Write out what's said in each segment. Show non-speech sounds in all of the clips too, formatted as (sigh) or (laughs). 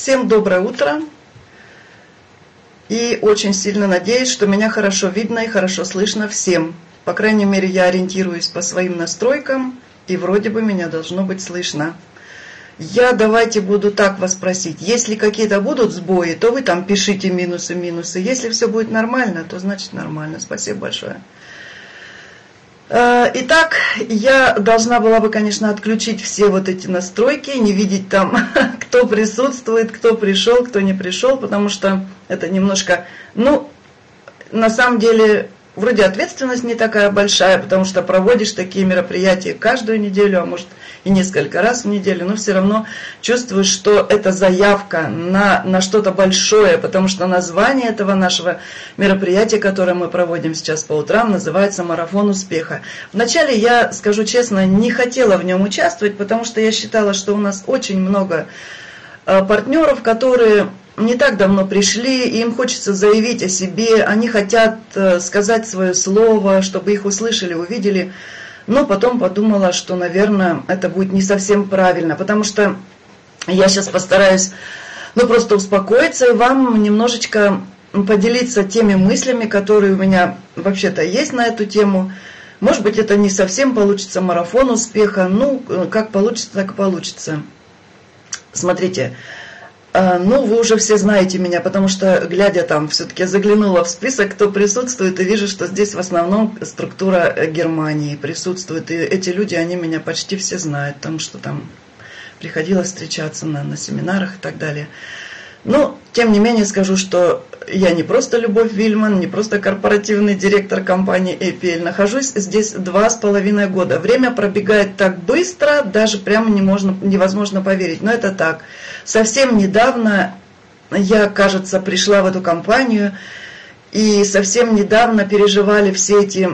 Всем доброе утро. И очень сильно надеюсь, что меня хорошо видно и хорошо слышно всем. По крайней мере, я ориентируюсь по своим настройкам, и вроде бы меня должно быть слышно. Я давайте буду так вас просить. Если какие-то будут сбои, то вы там пишите минусы, минусы. Если все будет нормально, то значит нормально. Спасибо большое. Э, итак, я должна была бы, конечно, отключить все вот эти настройки, не видеть там, (laughs) кто присутствует, кто пришел, кто не пришел, потому что это немножко, ну, на самом деле, вроде ответственность не такая большая, потому что проводишь такие мероприятия каждую неделю, а может и несколько раз в неделю, но все равно чувствуешь, что это заявка на, на что-то большое, потому что название этого нашего мероприятия, которое мы проводим сейчас по утрам, называется «Марафон успеха». Вначале, я скажу честно, не хотела в нем участвовать, потому что я считала, что у нас очень много э, партнеров, которые не так давно пришли, им хочется заявить о себе, они хотят э, сказать свое слово, чтобы их услышали, увидели. Но потом подумала, что, наверное, это будет не совсем правильно, потому что я сейчас постараюсь, ну, просто успокоиться и вам немножечко поделиться теми мыслями, которые у меня вообще-то есть на эту тему. Может быть, это не совсем получится марафон успеха, ну, как получится, так и получится. Смотрите, ну, вы уже все знаете меня, потому что, глядя там, все-таки заглянула в список, кто присутствует, и вижу, что здесь в основном структура э, Германии присутствует. И эти люди, они меня почти все знают, потому что там приходилось встречаться на, на семинарах и так далее. Но, тем не менее, скажу, что я не просто Любовь Вильман, не просто корпоративный директор компании APL. Нахожусь здесь два с половиной года. Время пробегает так быстро, даже прямо не можно, невозможно поверить. Но это так. Совсем недавно я, кажется, пришла в эту компанию, и совсем недавно переживали все эти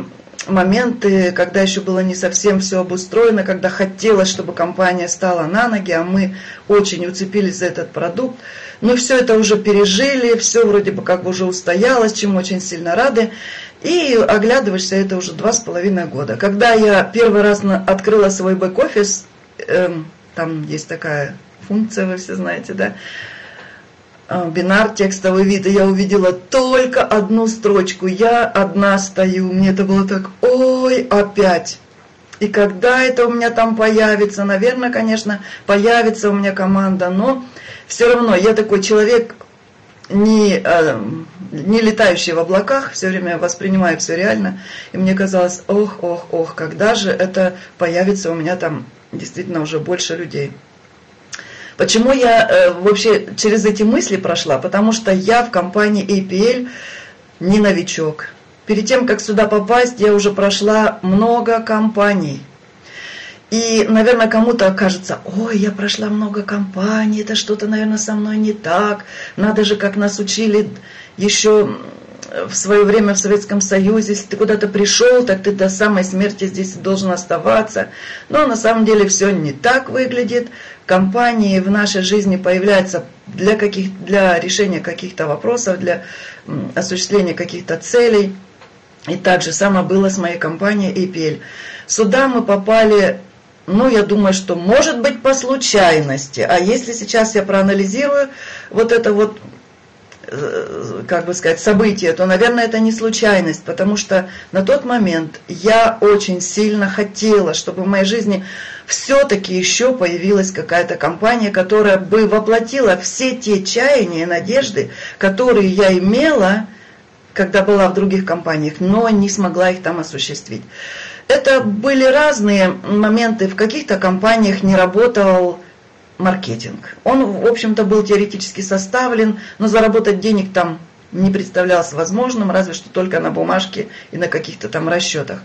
моменты, когда еще было не совсем все обустроено, когда хотелось, чтобы компания стала на ноги, а мы очень уцепились за этот продукт. Мы все это уже пережили, все вроде бы как бы уже устоялось, чему очень сильно рады. И оглядываешься, это уже два с половиной года. Когда я первый раз открыла свой бэк-офис, эм, там есть такая функция, вы все знаете, да, бинар текстовый вид, и я увидела только одну строчку. Я одна стою, мне это было так, ой, опять. И когда это у меня там появится, наверное, конечно, появится у меня команда, но все равно я такой человек, не, э, не летающий в облаках, все время воспринимаю все реально. И мне казалось, ох, ох, ох, когда же это появится у меня там действительно уже больше людей. Почему я э, вообще через эти мысли прошла? Потому что я в компании APL не новичок. Перед тем, как сюда попасть, я уже прошла много компаний. И, наверное, кому-то окажется, ой, я прошла много компаний, это что-то, наверное, со мной не так. Надо же, как нас учили еще в свое время в Советском Союзе, если ты куда-то пришел, так ты до самой смерти здесь должен оставаться. Но на самом деле все не так выглядит. Компании в нашей жизни появляются для, каких, для решения каких-то вопросов, для осуществления каких-то целей. И так же самое было с моей компанией APL. Сюда мы попали ну, я думаю, что может быть по случайности. А если сейчас я проанализирую вот это вот Э, как бы сказать, событие, то, наверное, это не случайность, потому что на тот момент я очень сильно хотела, чтобы в моей жизни все-таки еще появилась какая-то компания, которая бы воплотила все те чаяния и надежды, которые я имела, когда была в других компаниях, но не смогла их там осуществить. Это были разные моменты. В каких-то компаниях не работал маркетинг. Он, в общем-то, был теоретически составлен, но заработать денег там не представлялось возможным, разве что только на бумажке и на каких-то там расчетах.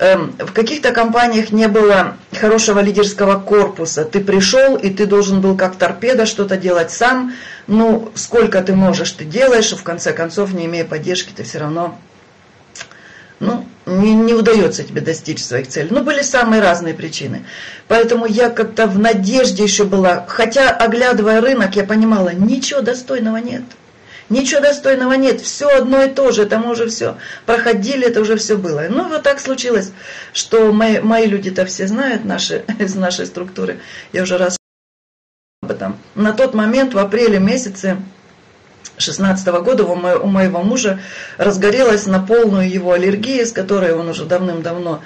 Эм, в каких-то компаниях не было хорошего лидерского корпуса. Ты пришел, и ты должен был как торпеда что-то делать сам. Ну, сколько ты можешь, ты делаешь, и в конце концов, не имея поддержки, ты все равно ну, не, не удается тебе достичь своих целей. Ну, были самые разные причины. Поэтому я как-то в надежде еще была, хотя, оглядывая рынок, я понимала, ничего достойного нет. Ничего достойного нет, все одно и то же, это мы уже все проходили, это уже все было. Ну, вот так случилось, что мои, мои люди-то все знают наши, (laughs) из нашей структуры, я уже раз там. На тот момент, в апреле месяце 16 года у моего мужа разгорелась на полную его аллергия, с которой он уже давным-давно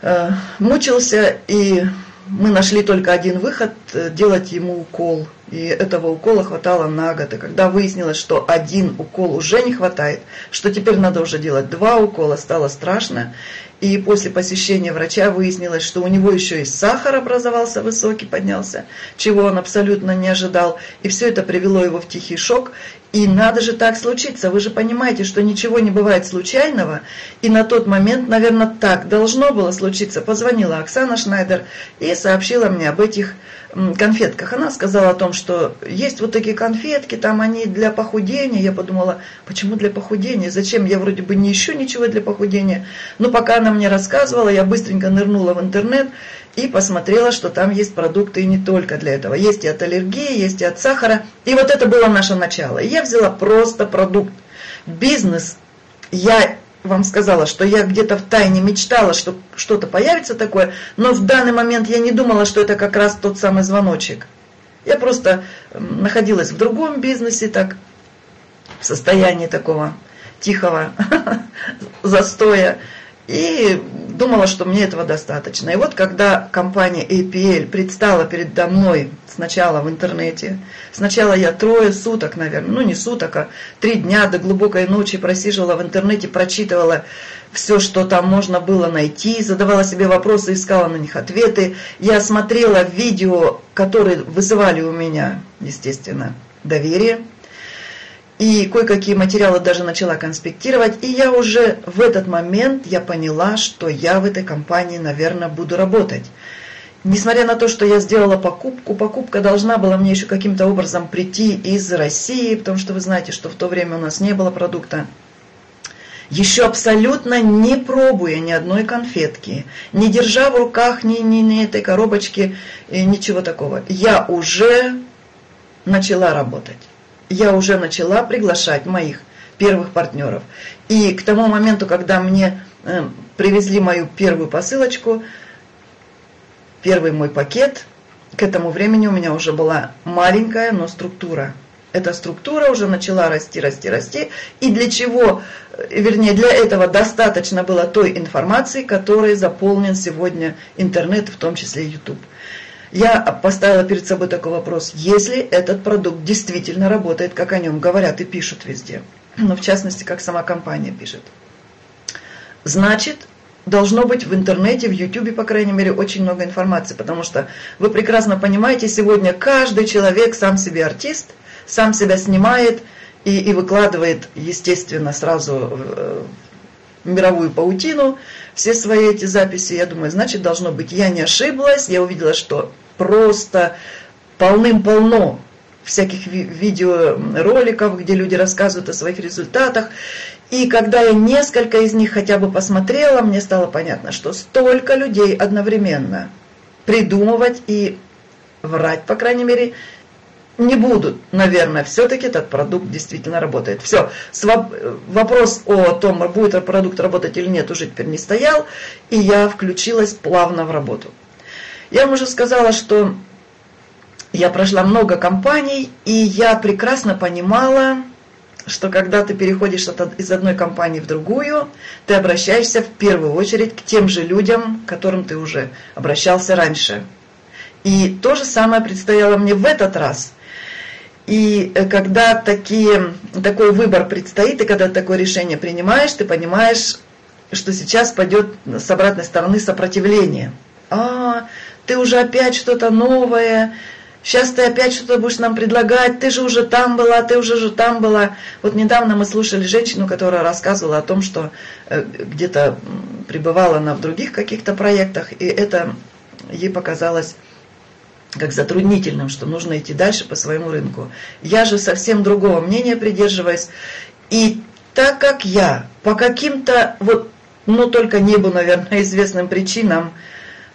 э, мучился, и мы нашли только один выход э, – делать ему укол. И этого укола хватало на год. И когда выяснилось, что один укол уже не хватает, что теперь надо уже делать два укола, стало страшно. И после посещения врача выяснилось, что у него еще и сахар образовался высокий, поднялся, чего он абсолютно не ожидал. И все это привело его в тихий шок. И надо же так случиться. Вы же понимаете, что ничего не бывает случайного. И на тот момент, наверное, так должно было случиться. Позвонила Оксана Шнайдер и сообщила мне об этих конфетках. Она сказала о том, что есть вот такие конфетки, там они для похудения. Я подумала, почему для похудения? Зачем? Я вроде бы не ищу ничего для похудения. Но пока она мне рассказывала, я быстренько нырнула в интернет и посмотрела, что там есть продукты и не только для этого. Есть и от аллергии, есть и от сахара. И вот это было наше начало. я взяла просто продукт. Бизнес я вам сказала, что я где-то в тайне мечтала, что что-то появится такое, но в данный момент я не думала, что это как раз тот самый звоночек. Я просто находилась в другом бизнесе, так, в состоянии такого тихого (laughs) застоя. И думала, что мне этого достаточно. И вот когда компания APL предстала передо мной сначала в интернете, сначала я трое суток, наверное, ну не суток, а три дня до глубокой ночи просиживала в интернете, прочитывала все, что там можно было найти, задавала себе вопросы, искала на них ответы. Я смотрела видео, которые вызывали у меня, естественно, доверие и кое-какие материалы даже начала конспектировать, и я уже в этот момент я поняла, что я в этой компании, наверное, буду работать. Несмотря на то, что я сделала покупку, покупка должна была мне еще каким-то образом прийти из России, потому что вы знаете, что в то время у нас не было продукта. Еще абсолютно не пробуя ни одной конфетки, не держа в руках ни, ни, ни этой коробочки, ничего такого, я уже начала работать я уже начала приглашать моих первых партнеров. И к тому моменту, когда мне э, привезли мою первую посылочку, первый мой пакет, к этому времени у меня уже была маленькая, но структура. Эта структура уже начала расти, расти, расти. И для чего, э, вернее, для этого достаточно было той информации, которой заполнен сегодня интернет, в том числе YouTube я поставила перед собой такой вопрос. Если этот продукт действительно работает, как о нем говорят и пишут везде, но в частности, как сама компания пишет, значит, должно быть в интернете, в ютубе, по крайней мере, очень много информации, потому что вы прекрасно понимаете, сегодня каждый человек сам себе артист, сам себя снимает и, и выкладывает, естественно, сразу э, мировую паутину, все свои эти записи, я думаю, значит, должно быть, я не ошиблась, я увидела, что просто полным-полно всяких видеороликов, где люди рассказывают о своих результатах. И когда я несколько из них хотя бы посмотрела, мне стало понятно, что столько людей одновременно придумывать и врать, по крайней мере, не будут, наверное, все-таки этот продукт действительно работает. Все, вопрос о том, будет продукт работать или нет, уже теперь не стоял, и я включилась плавно в работу. Я вам уже сказала, что я прошла много компаний, и я прекрасно понимала, что когда ты переходишь из одной компании в другую, ты обращаешься в первую очередь к тем же людям, к которым ты уже обращался раньше. И то же самое предстояло мне в этот раз. И э, когда такие, такой выбор предстоит, и когда такое решение принимаешь, ты понимаешь, что сейчас пойдет с обратной стороны сопротивление. А, ты уже опять что-то новое, сейчас ты опять что-то будешь нам предлагать, ты же уже там была, ты уже же там была. Вот недавно мы слушали женщину, которая рассказывала о том, что э, где-то пребывала она в других каких-то проектах, и это ей показалось как затруднительным, что нужно идти дальше по своему рынку. Я же совсем другого мнения придерживаюсь. И так как я по каким-то, вот, ну только небу, наверное, (laughs) известным причинам,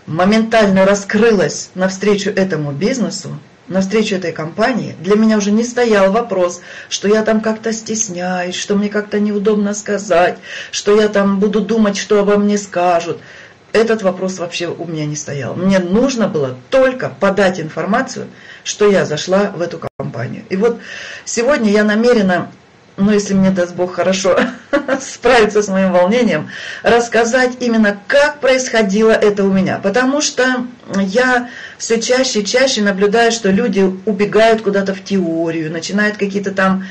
моментально раскрылась навстречу этому бизнесу, навстречу этой компании, для меня уже не стоял вопрос, что я там как-то стесняюсь, что мне как-то неудобно сказать, что я там буду думать, что обо мне скажут. Этот вопрос вообще у меня не стоял. Мне нужно было только подать информацию, что я зашла в эту компанию. И вот сегодня я намерена ну, если мне даст Бог хорошо (laughs) справиться с моим волнением, рассказать именно, как происходило это у меня. Потому что я все чаще и чаще наблюдаю, что люди убегают куда-то в теорию, начинают какие-то там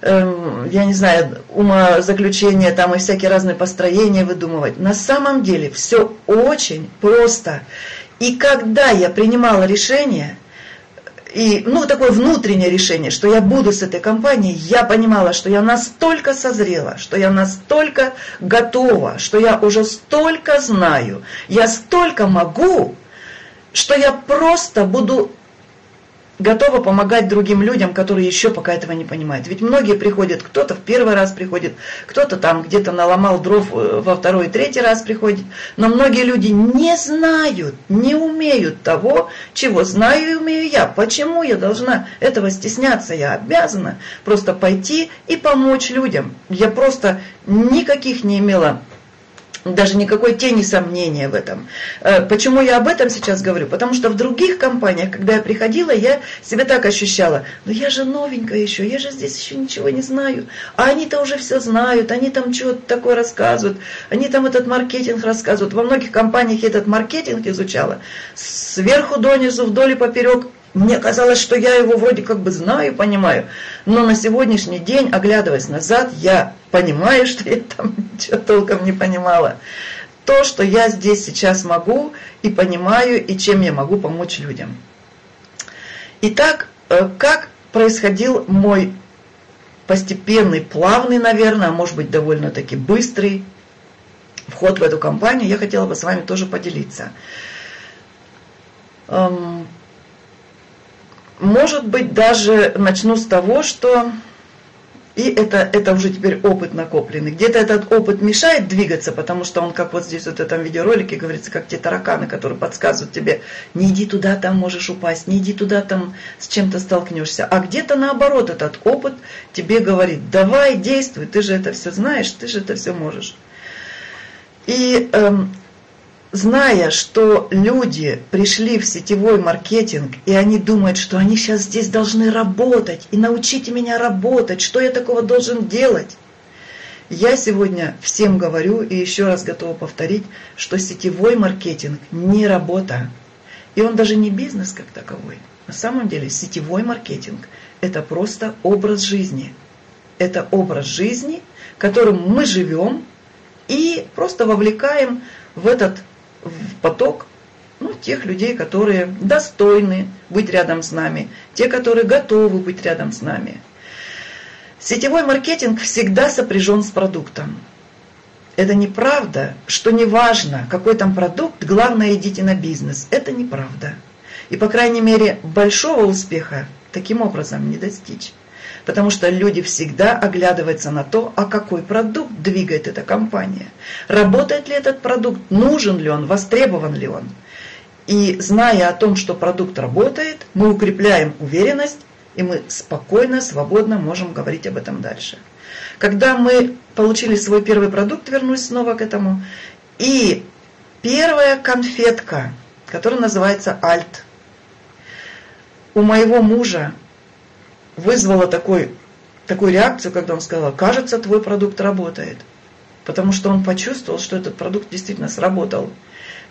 я не знаю, умозаключения там и всякие разные построения выдумывать. На самом деле все очень просто. И когда я принимала решение, и, ну, такое внутреннее решение, что я буду с этой компанией, я понимала, что я настолько созрела, что я настолько готова, что я уже столько знаю, я столько могу, что я просто буду готова помогать другим людям, которые еще пока этого не понимают. Ведь многие приходят, кто-то в первый раз приходит, кто-то там где-то наломал дров э, во второй и третий раз приходит. Но многие люди не знают, не умеют того, чего знаю и умею я. Почему я должна этого стесняться? Я обязана просто пойти и помочь людям. Я просто никаких не имела даже никакой тени сомнения в этом. Э, почему я об этом сейчас говорю? Потому что в других компаниях, когда я приходила, я себя так ощущала. Но я же новенькая еще, я же здесь еще ничего не знаю. А они-то уже все знают, они там что-то такое рассказывают, они там этот маркетинг рассказывают. Во многих компаниях я этот маркетинг изучала. Сверху донизу, вдоль и поперек. Мне казалось, что я его вроде как бы знаю, понимаю. Но на сегодняшний день, оглядываясь назад, я понимаю, (laughs) что я там ничего толком не понимала. То, что я здесь сейчас могу и понимаю, и чем я могу помочь людям. Итак, э, как происходил мой постепенный, плавный, наверное, а может быть довольно-таки быстрый вход в эту компанию, я хотела бы с вами тоже поделиться. Может быть, даже начну с того, что и это, это уже теперь опыт накопленный. Где-то этот опыт мешает двигаться, потому что он, как вот здесь вот в этом видеоролике говорится, как те тараканы, которые подсказывают тебе, не иди туда, там можешь упасть, не иди туда, там с чем-то столкнешься. А где-то наоборот этот опыт тебе говорит, давай, действуй, ты же это все знаешь, ты же это все можешь. И эм, зная, что люди пришли в сетевой маркетинг, и они думают, что они сейчас здесь должны работать, и научите меня работать, что я такого должен делать. Я сегодня всем говорю и еще раз готова повторить, что сетевой маркетинг не работа. И он даже не бизнес как таковой. На самом деле сетевой маркетинг – это просто образ жизни. Это образ жизни, которым мы живем и просто вовлекаем в этот в поток ну, тех людей, которые достойны быть рядом с нами, те, которые готовы быть рядом с нами. Сетевой маркетинг всегда сопряжен с продуктом. Это неправда, что не важно, какой там продукт, главное идите на бизнес. Это неправда. И, по крайней мере, большого успеха таким образом не достичь. Потому что люди всегда оглядываются на то, а какой продукт двигает эта компания. Работает ли этот продукт, нужен ли он, востребован ли он. И зная о том, что продукт работает, мы укрепляем уверенность, и мы спокойно, свободно можем говорить об этом дальше. Когда мы получили свой первый продукт, вернусь снова к этому, и первая конфетка, которая называется «Альт», у моего мужа вызвало такой, такую реакцию, когда он сказал, кажется, твой продукт работает. Потому что он почувствовал, что этот продукт действительно сработал.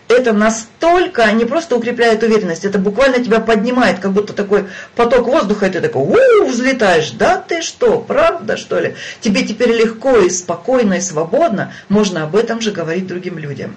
Это настолько не просто укрепляет уверенность, это буквально тебя поднимает, как будто такой поток воздуха, и ты такой, у взлетаешь, да ты что, правда что ли? Тебе теперь легко и спокойно и свободно можно об этом же говорить другим людям.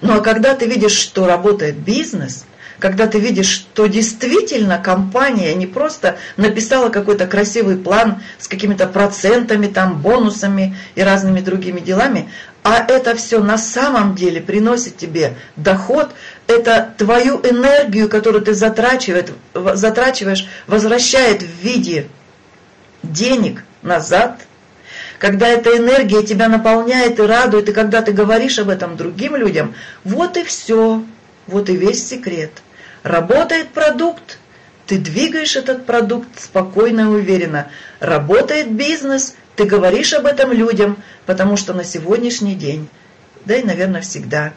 Ну а когда ты видишь, что работает бизнес – когда ты видишь, что действительно компания не просто написала какой-то красивый план с какими-то процентами, там, бонусами и разными другими делами, а это все на самом деле приносит тебе доход, это твою энергию, которую ты затрачиваешь, возвращает в виде денег назад, когда эта энергия тебя наполняет и радует, и когда ты говоришь об этом другим людям, вот и все, вот и весь секрет. Работает продукт, ты двигаешь этот продукт спокойно и уверенно. Работает бизнес, ты говоришь об этом людям, потому что на сегодняшний день да и, наверное, всегда.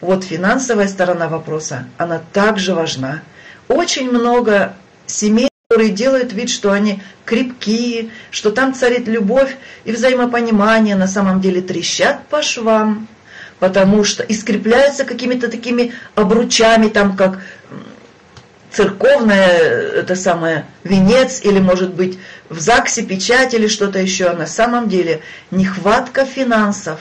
Вот финансовая сторона вопроса, она также важна. Очень много семей, которые делают вид, что они крепкие, что там царит любовь и взаимопонимание, на самом деле трещат по швам, потому что и скрепляются какими-то такими обручами, там как церковное, это самое, венец, или, может быть, в ЗАГСе печать или что-то еще. А на самом деле нехватка финансов,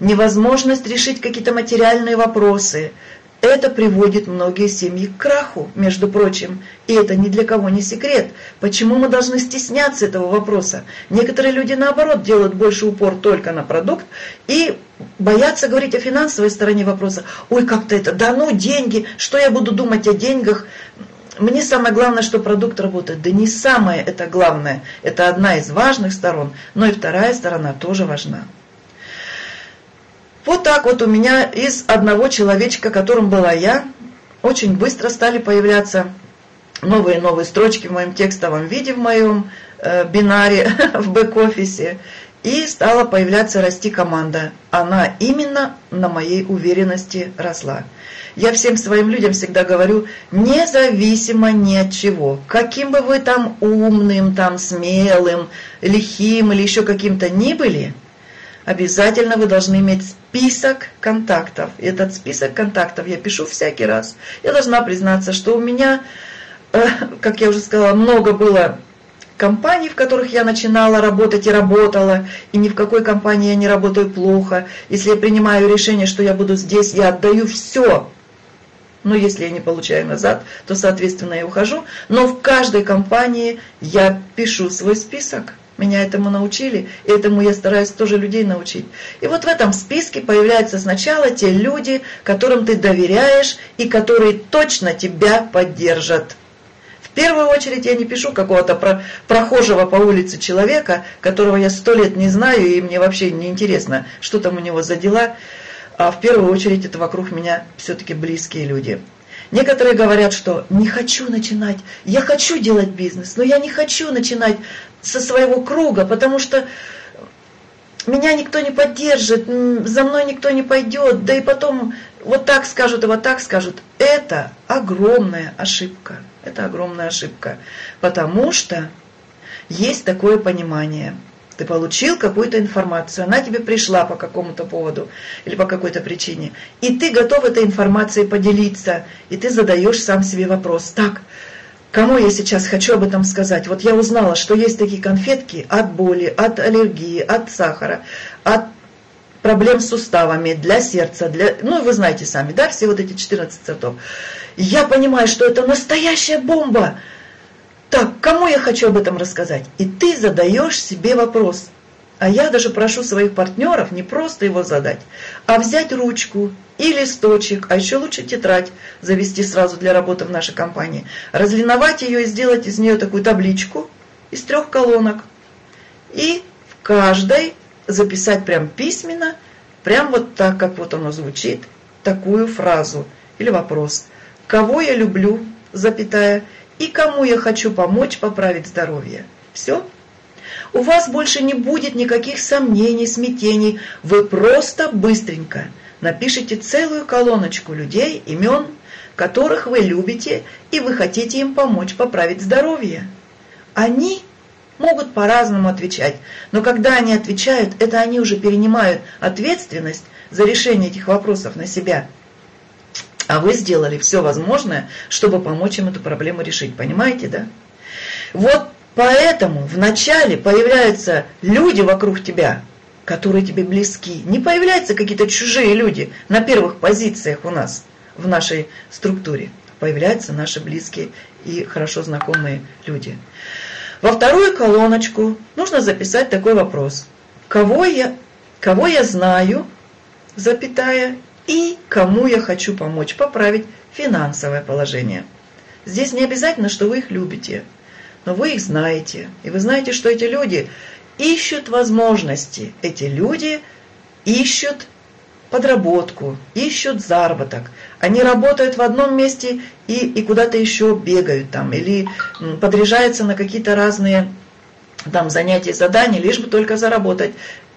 невозможность решить какие-то материальные вопросы, это приводит многие семьи к краху, между прочим. И это ни для кого не секрет. Почему мы должны стесняться этого вопроса? Некоторые люди, наоборот, делают больше упор только на продукт и боятся говорить о финансовой стороне вопроса. Ой, как-то это, да ну, деньги, что я буду думать о деньгах? Мне самое главное, что продукт работает. Да не самое это главное. Это одна из важных сторон, но и вторая сторона тоже важна. Вот так вот у меня из одного человечка, которым была я, очень быстро стали появляться новые новые строчки в моем текстовом виде, в моем э, бинаре, (laughs) в бэк-офисе. И стала появляться, расти команда. Она именно на моей уверенности росла. Я всем своим людям всегда говорю, независимо ни от чего, каким бы вы там умным, там смелым, лихим или еще каким-то ни были – обязательно вы должны иметь список контактов. И этот список контактов я пишу всякий раз. Я должна признаться, что у меня, э, как я уже сказала, много было компаний, в которых я начинала работать и работала, и ни в какой компании я не работаю плохо. Если я принимаю решение, что я буду здесь, я отдаю все. Но если я не получаю назад, то, соответственно, я ухожу. Но в каждой компании я пишу свой список. Меня этому научили, и этому я стараюсь тоже людей научить. И вот в этом списке появляются сначала те люди, которым ты доверяешь и которые точно тебя поддержат. В первую очередь я не пишу какого-то про, прохожего по улице человека, которого я сто лет не знаю, и мне вообще не интересно, что там у него за дела. А в первую очередь это вокруг меня все-таки близкие люди. Некоторые говорят, что не хочу начинать, я хочу делать бизнес, но я не хочу начинать со своего круга, потому что меня никто не поддержит, за мной никто не пойдет, да и потом вот так скажут и вот так скажут. Это огромная ошибка. Это огромная ошибка. Потому что есть такое понимание. Ты получил какую-то информацию, она тебе пришла по какому-то поводу или по какой-то причине. И ты готов этой информацией поделиться. И ты задаешь сам себе вопрос. Так, Кому я сейчас хочу об этом сказать? Вот я узнала, что есть такие конфетки от боли, от аллергии, от сахара, от проблем с суставами, для сердца, для... Ну, вы знаете сами, да, все вот эти 14 сортов. Я понимаю, что это настоящая бомба. Так, кому я хочу об этом рассказать? И ты задаешь себе вопрос. А я даже прошу своих партнеров не просто его задать, а взять ручку и листочек, а еще лучше тетрадь завести сразу для работы в нашей компании, разлиновать ее и сделать из нее такую табличку из трех колонок. И в каждой записать прям письменно, прям вот так, как вот оно звучит, такую фразу или вопрос. Кого я люблю, запятая, и кому я хочу помочь поправить здоровье. Все. У вас больше не будет никаких сомнений, смятений. Вы просто быстренько напишите целую колоночку людей, имен, которых вы любите, и вы хотите им помочь поправить здоровье. Они могут по-разному отвечать, но когда они отвечают, это они уже перенимают ответственность за решение этих вопросов на себя. А вы сделали все возможное, чтобы помочь им эту проблему решить. Понимаете, да? Вот поэтому вначале появляются люди вокруг тебя, которые тебе близки. Не появляются какие-то чужие люди на первых позициях у нас в нашей структуре. Появляются наши близкие и хорошо знакомые люди. Во вторую колоночку нужно записать такой вопрос. Кого я, кого я знаю, запятая, и кому я хочу помочь поправить финансовое положение. Здесь не обязательно, что вы их любите, но вы их знаете. И вы знаете, что эти люди ищут возможности. Эти люди ищут подработку, ищут заработок. Они работают в одном месте и, и куда-то еще бегают там, или подряжаются на какие-то разные там занятия, задания, лишь бы только заработать.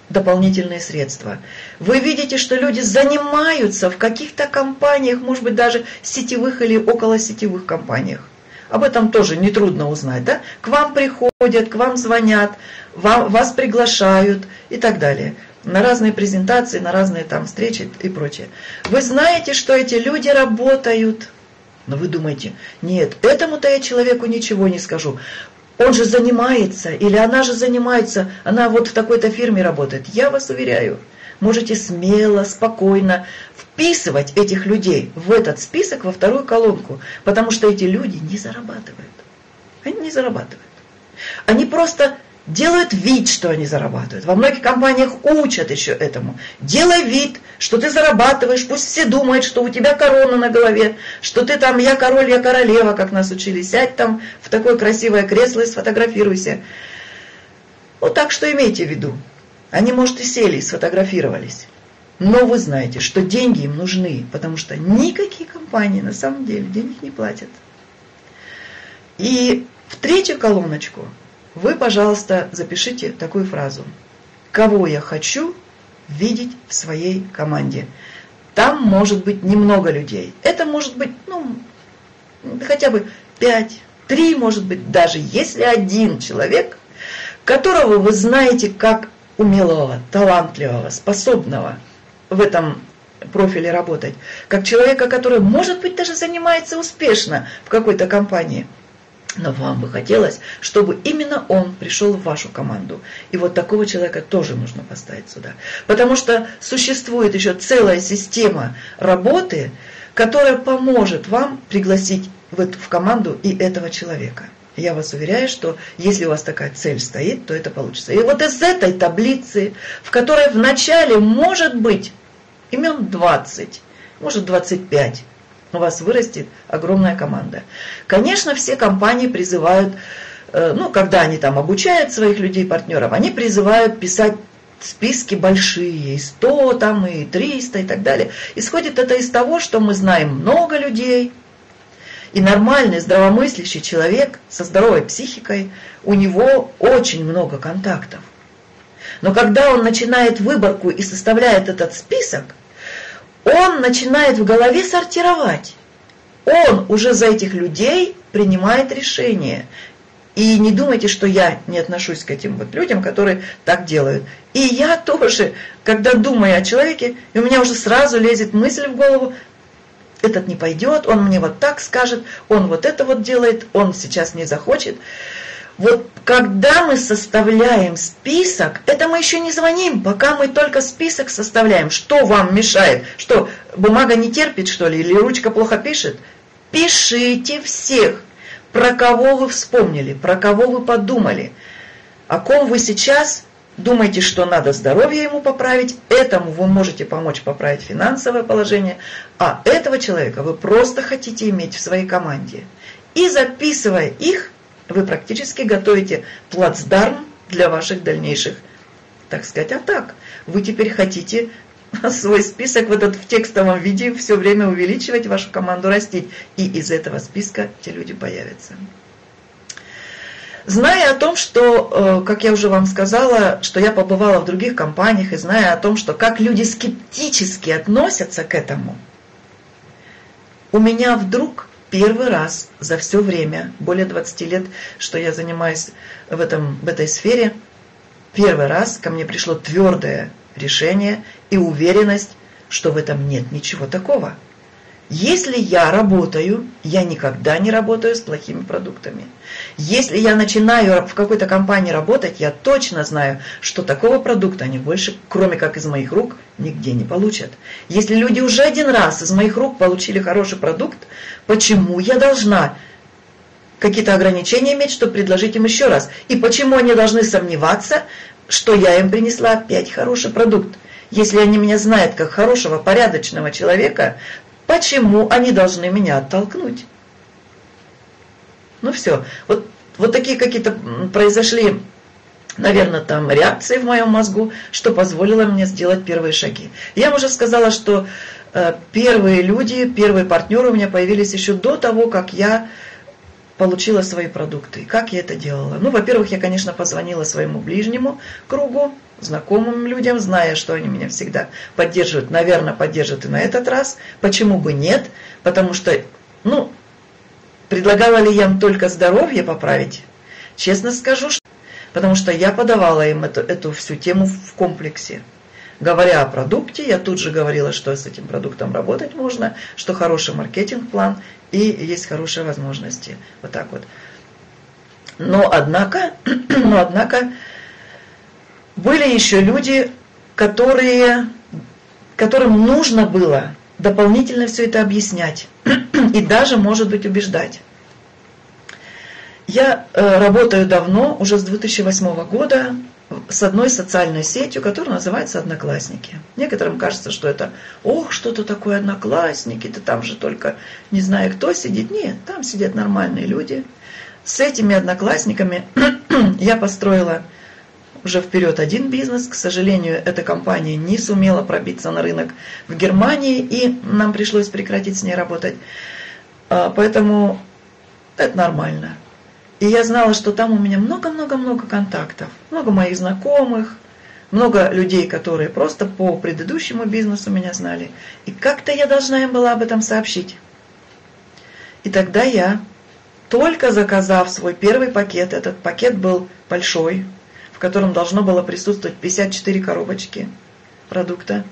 дополнительные средства. Вы видите, что люди занимаются в каких-то компаниях, может быть, даже сетевых или около сетевых компаниях. Об этом тоже нетрудно узнать, да? К вам приходят, к вам звонят, вам, вас приглашают и так далее. На разные презентации, на разные там встречи и прочее. Вы знаете, что эти люди работают. Но вы думаете, нет, этому-то я человеку ничего не скажу. Он же занимается, или она же занимается, она вот в такой-то фирме работает. Я вас уверяю, можете смело, спокойно вписывать этих людей в этот список, во вторую колонку, потому что эти люди не зарабатывают. Они не зарабатывают. Они просто делают вид, что они зарабатывают. Во многих компаниях учат еще этому. Делай вид, что ты зарабатываешь, пусть все думают, что у тебя корона на голове, что ты там, я король, я королева, как нас учили. Сядь там в такое красивое кресло и сфотографируйся. Вот так что имейте в виду. Они, может, и сели, и сфотографировались. Но вы знаете, что деньги им нужны, потому что никакие компании на самом деле денег не платят. И в третью колоночку вы, пожалуйста, запишите такую фразу. Кого я хочу видеть в своей команде? Там может быть немного людей. Это может быть, ну, хотя бы пять, три, может быть, даже если один человек, которого вы знаете как умелого, талантливого, способного в этом профиле работать, как человека, который, может быть, даже занимается успешно в какой-то компании – но вам бы хотелось, чтобы именно он пришел в вашу команду. И вот такого человека тоже нужно поставить сюда. Потому что существует еще целая система работы, которая поможет вам пригласить в, в команду и этого человека. Я вас уверяю, что если у вас такая цель стоит, то это получится. И вот из этой таблицы, в которой в начале может быть имен 20, может 25, у вас вырастет огромная команда. Конечно, все компании призывают, э, ну, когда они там обучают своих людей, партнеров, они призывают писать списки большие, и 100 там, и 300 и так далее. Исходит это из того, что мы знаем много людей, и нормальный, здравомыслящий человек со здоровой психикой, у него очень много контактов. Но когда он начинает выборку и составляет этот список, он начинает в голове сортировать. Он уже за этих людей принимает решение. И не думайте, что я не отношусь к этим вот людям, которые так делают. И я тоже, когда думаю о человеке, и у меня уже сразу лезет мысль в голову, этот не пойдет, он мне вот так скажет, он вот это вот делает, он сейчас не захочет. Вот когда мы составляем список, это мы еще не звоним, пока мы только список составляем. Что вам мешает? Что, бумага не терпит, что ли, или ручка плохо пишет? Пишите всех, про кого вы вспомнили, про кого вы подумали, о ком вы сейчас думаете, что надо здоровье ему поправить, этому вы можете помочь поправить финансовое положение, а этого человека вы просто хотите иметь в своей команде. И записывая их, вы практически готовите плацдарм для ваших дальнейших, так сказать, атак. Вы теперь хотите свой список в этот в текстовом виде все время увеличивать, вашу команду растить. И из этого списка те люди появятся. Зная о том, что, э, как я уже вам сказала, что я побывала в других компаниях, и зная о том, что как люди скептически относятся к этому, у меня вдруг первый раз за все время, более 20 лет, что я занимаюсь в, этом, в этой сфере, первый раз ко мне пришло твердое решение и уверенность, что в этом нет ничего такого. Если я работаю, я никогда не работаю с плохими продуктами. Если я начинаю в какой-то компании работать, я точно знаю, что такого продукта они больше, кроме как из моих рук, нигде не получат. Если люди уже один раз из моих рук получили хороший продукт, почему я должна какие-то ограничения иметь, чтобы предложить им еще раз? И почему они должны сомневаться, что я им принесла опять хороший продукт? Если они меня знают как хорошего, порядочного человека, Почему они должны меня оттолкнуть? Ну все, вот, вот такие какие-то произошли, наверное, там реакции в моем мозгу, что позволило мне сделать первые шаги. Я уже сказала, что э, первые люди, первые партнеры у меня появились еще до того, как я получила свои продукты. Как я это делала? Ну, во-первых, я, конечно, позвонила своему ближнему кругу, знакомым людям, зная, что они меня всегда поддерживают, наверное, поддержат и на этот раз. Почему бы нет? Потому что, ну, предлагала ли я им только здоровье поправить? Честно скажу, что, потому что я подавала им эту, эту всю тему в комплексе. Говоря о продукте, я тут же говорила, что с этим продуктом работать можно, что хороший маркетинг-план и есть хорошие возможности. Вот так вот. Но однако, (clears throat) но однако были еще люди, которые, которым нужно было дополнительно все это объяснять (clears throat) и даже, может быть, убеждать. Я э, работаю давно, уже с 2008 года, с одной социальной сетью, которая называется «Одноклассники». Некоторым кажется, что это «Ох, что-то такое Одноклассники, ты там же только не знаю, кто сидит». Нет, там сидят нормальные люди. С этими Одноклассниками (clears throat) я построила уже вперед один бизнес. К сожалению, эта компания не сумела пробиться на рынок в Германии, и нам пришлось прекратить с ней работать. А, поэтому это нормально. И я знала, что там у меня много-много-много контактов, много моих знакомых, много людей, которые просто по предыдущему бизнесу меня знали. И как-то я должна им была об этом сообщить. И тогда я, только заказав свой первый пакет, этот пакет был большой, котором должно было присутствовать 54 коробочки продукта.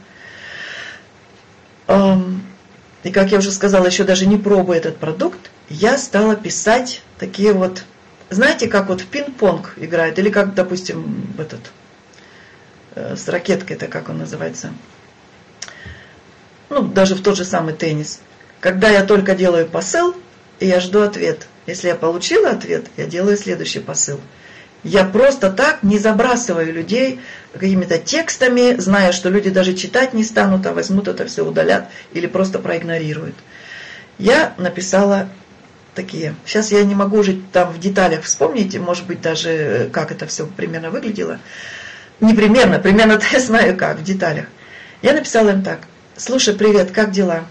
И как я уже сказала, еще даже не пробуя этот продукт, я стала писать такие вот, знаете, как вот в пинг-понг играют, или как, допустим, этот, э, с ракеткой, это как он называется, ну, даже в тот же самый теннис. Когда я только делаю посыл, и я жду ответ. Если я получила ответ, я делаю следующий посыл. Я просто так не забрасываю людей какими-то текстами, зная, что люди даже читать не станут, а возьмут это все, удалят или просто проигнорируют. Я написала такие. Сейчас я не могу уже там в деталях вспомнить, может быть, даже э, как это все примерно выглядело. Не примерно, примерно я знаю как, в деталях. Я написала им так. Слушай, привет, как дела?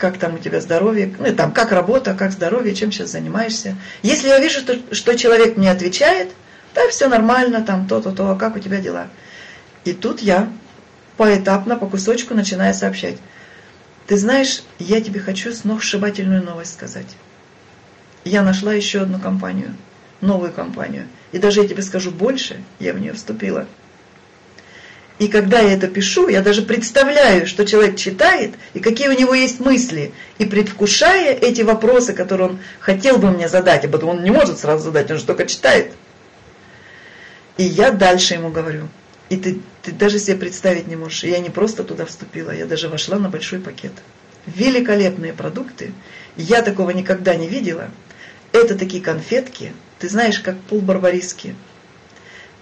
Как там у тебя здоровье, ну там, как работа, как здоровье, чем сейчас занимаешься. Если я вижу, что, что человек мне отвечает, да, все нормально, там то-то, то, а как у тебя дела? И тут я поэтапно, по кусочку начинаю сообщать. Ты знаешь, я тебе хочу сногсшибательную новость сказать. Я нашла еще одну компанию, новую компанию. И даже я тебе скажу больше, я в нее вступила. И когда я это пишу, я даже представляю, что человек читает, и какие у него есть мысли. И предвкушая эти вопросы, которые он хотел бы мне задать, а потом он не может сразу задать, он же только читает. И я дальше ему говорю. И ты, ты даже себе представить не можешь. Я не просто туда вступила, я даже вошла на большой пакет. Великолепные продукты. Я такого никогда не видела. Это такие конфетки, ты знаешь, как пул барбариски.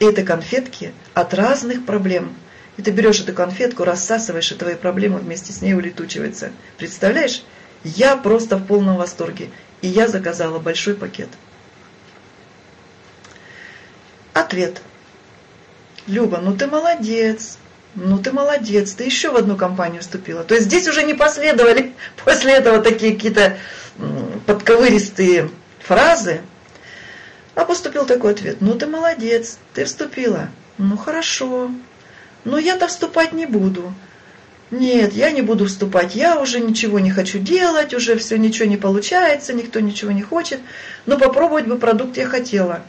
Это конфетки от разных проблем – и ты берешь эту конфетку, рассасываешь, и твои проблемы вместе с ней улетучиваются. Представляешь? Я просто в полном восторге. И я заказала большой пакет. Ответ. Люба, ну ты молодец. Ну ты молодец, ты еще в одну компанию вступила. То есть здесь уже не последовали (laughs) после этого такие какие-то подковыристые фразы. А поступил такой ответ. Ну ты молодец, ты вступила. Ну хорошо, но я-то вступать не буду. Нет, я не буду вступать, я уже ничего не хочу делать, уже все ничего не получается, никто ничего не хочет, но попробовать бы продукт я хотела.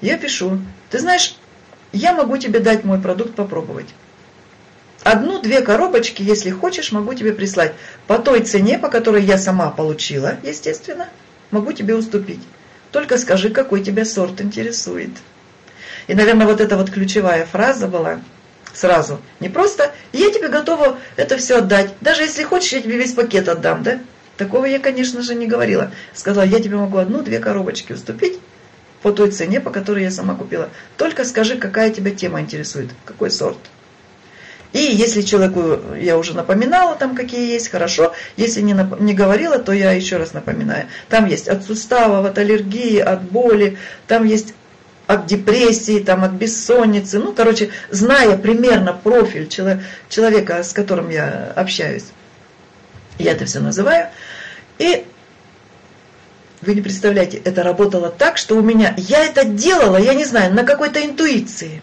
Я пишу, ты знаешь, я могу тебе дать мой продукт попробовать. Одну-две коробочки, если хочешь, могу тебе прислать. По той цене, по которой я сама получила, естественно, могу тебе уступить. Только скажи, какой тебя сорт интересует. И, наверное, вот эта вот ключевая фраза была – сразу. Не просто «я тебе готова это все отдать, даже если хочешь, я тебе весь пакет отдам», да? Такого я, конечно же, не говорила. Сказала, я тебе могу одну-две коробочки уступить по той цене, по которой я сама купила. Только скажи, какая тебя тема интересует, какой сорт. И если человеку, я уже напоминала там, какие есть, хорошо. Если не, нап- не говорила, то я еще раз напоминаю. Там есть от суставов, от аллергии, от боли, там есть от депрессии, там, от бессонницы, ну, короче, зная примерно профиль человека, с которым я общаюсь, я это все называю, и вы не представляете, это работало так, что у меня, я это делала, я не знаю, на какой-то интуиции.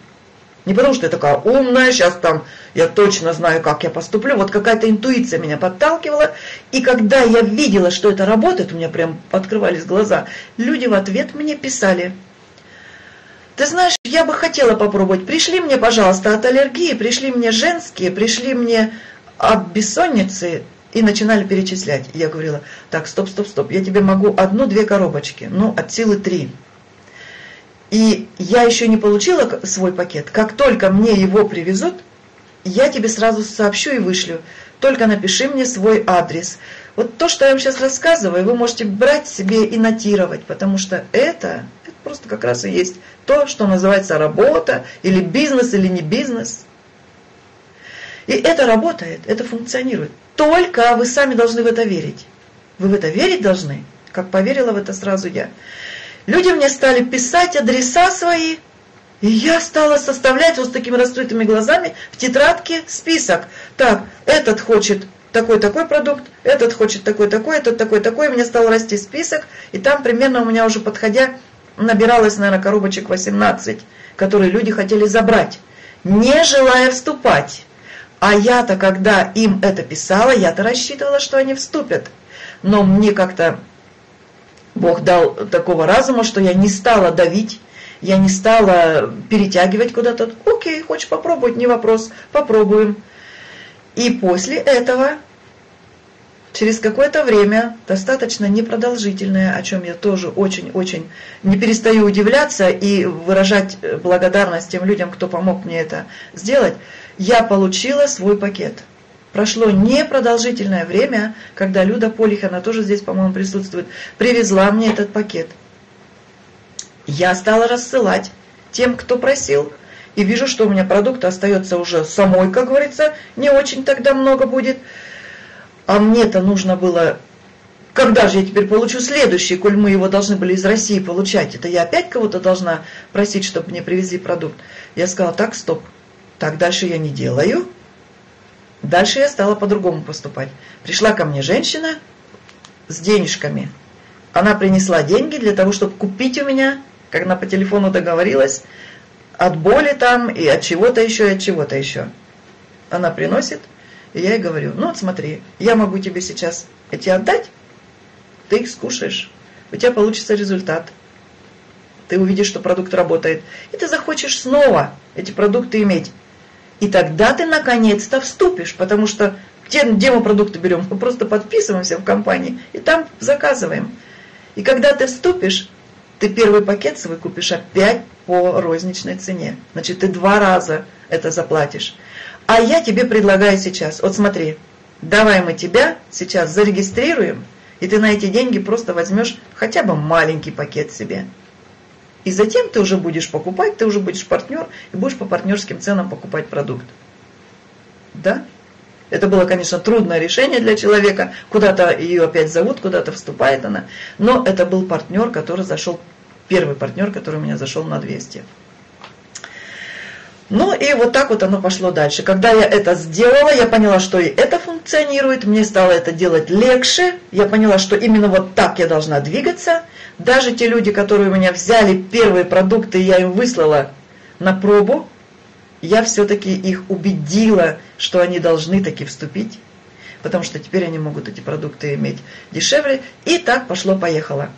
Не потому что я такая умная, сейчас там я точно знаю, как я поступлю. Вот какая-то интуиция меня подталкивала. И когда я видела, что это работает, у меня прям открывались глаза, люди в ответ мне писали. Ты знаешь, я бы хотела попробовать. Пришли мне, пожалуйста, от аллергии, пришли мне женские, пришли мне от бессонницы и начинали перечислять. Я говорила, так, стоп, стоп, стоп, я тебе могу одну-две коробочки, ну, от силы три. И я еще не получила свой пакет. Как только мне его привезут, я тебе сразу сообщу и вышлю. Только напиши мне свой адрес. Вот то, что я вам сейчас рассказываю, вы можете брать себе и нотировать, потому что это, это просто как раз и есть то, что называется работа, или бизнес, или не бизнес. И это работает, это функционирует. Только вы сами должны в это верить. Вы в это верить должны, как поверила в это сразу я. Люди мне стали писать адреса свои, и я стала составлять вот с такими раскрытыми глазами в тетрадке список. Так, этот хочет такой-такой продукт, этот хочет такой-такой, этот такой-такой. Мне стал расти список, и там примерно у меня уже подходя набиралось, наверное, коробочек 18, которые люди хотели забрать, не желая вступать. А я-то, когда им это писала, я-то рассчитывала, что они вступят. Но мне как-то Бог дал такого разума, что я не стала давить, я не стала перетягивать куда-то. Окей, хочешь попробовать, не вопрос, попробуем. И после этого, через какое-то время, достаточно непродолжительное, о чем я тоже очень-очень не перестаю удивляться и выражать благодарность тем людям, кто помог мне это сделать, я получила свой пакет. Прошло непродолжительное время, когда Люда Полих, она тоже здесь, по-моему, присутствует, привезла мне этот пакет. Я стала рассылать тем, кто просил, и вижу, что у меня продукта остается уже самой, как говорится, не очень тогда много будет. А мне-то нужно было... Когда же я теперь получу следующий, коль мы его должны были из России получать? Это я опять кого-то должна просить, чтобы мне привезли продукт? Я сказала, так, стоп, так дальше я не делаю. Дальше я стала по-другому поступать. Пришла ко мне женщина с денежками. Она принесла деньги для того, чтобы купить у меня, как она по телефону договорилась, от боли там и от чего-то еще, и от чего-то еще. Она приносит, и я ей говорю, ну вот смотри, я могу тебе сейчас эти отдать, ты их скушаешь, у тебя получится результат. Ты увидишь, что продукт работает, и ты захочешь снова эти продукты иметь. И тогда ты наконец-то вступишь, потому что те демо-продукты берем, мы просто подписываемся в компании и там заказываем. И когда ты вступишь, ты первый пакет свой купишь опять по розничной цене. Значит, ты два раза это заплатишь. А я тебе предлагаю сейчас, вот смотри, давай мы тебя сейчас зарегистрируем, и ты на эти деньги просто возьмешь хотя бы маленький пакет себе. И затем ты уже будешь покупать, ты уже будешь партнер, и будешь по партнерским ценам покупать продукт. Да? Это было, конечно, трудное решение для человека. Куда-то ее опять зовут, куда-то вступает она. Но это был партнер, который зашел, первый партнер, который у меня зашел на 200. Ну и вот так вот оно пошло дальше. Когда я это сделала, я поняла, что и это функционирует, мне стало это делать легче, я поняла, что именно вот так я должна двигаться. Даже те люди, которые у меня взяли первые продукты, я им выслала на пробу, я все-таки их убедила, что они должны таки вступить, потому что теперь они могут эти продукты иметь дешевле. И так пошло-поехало.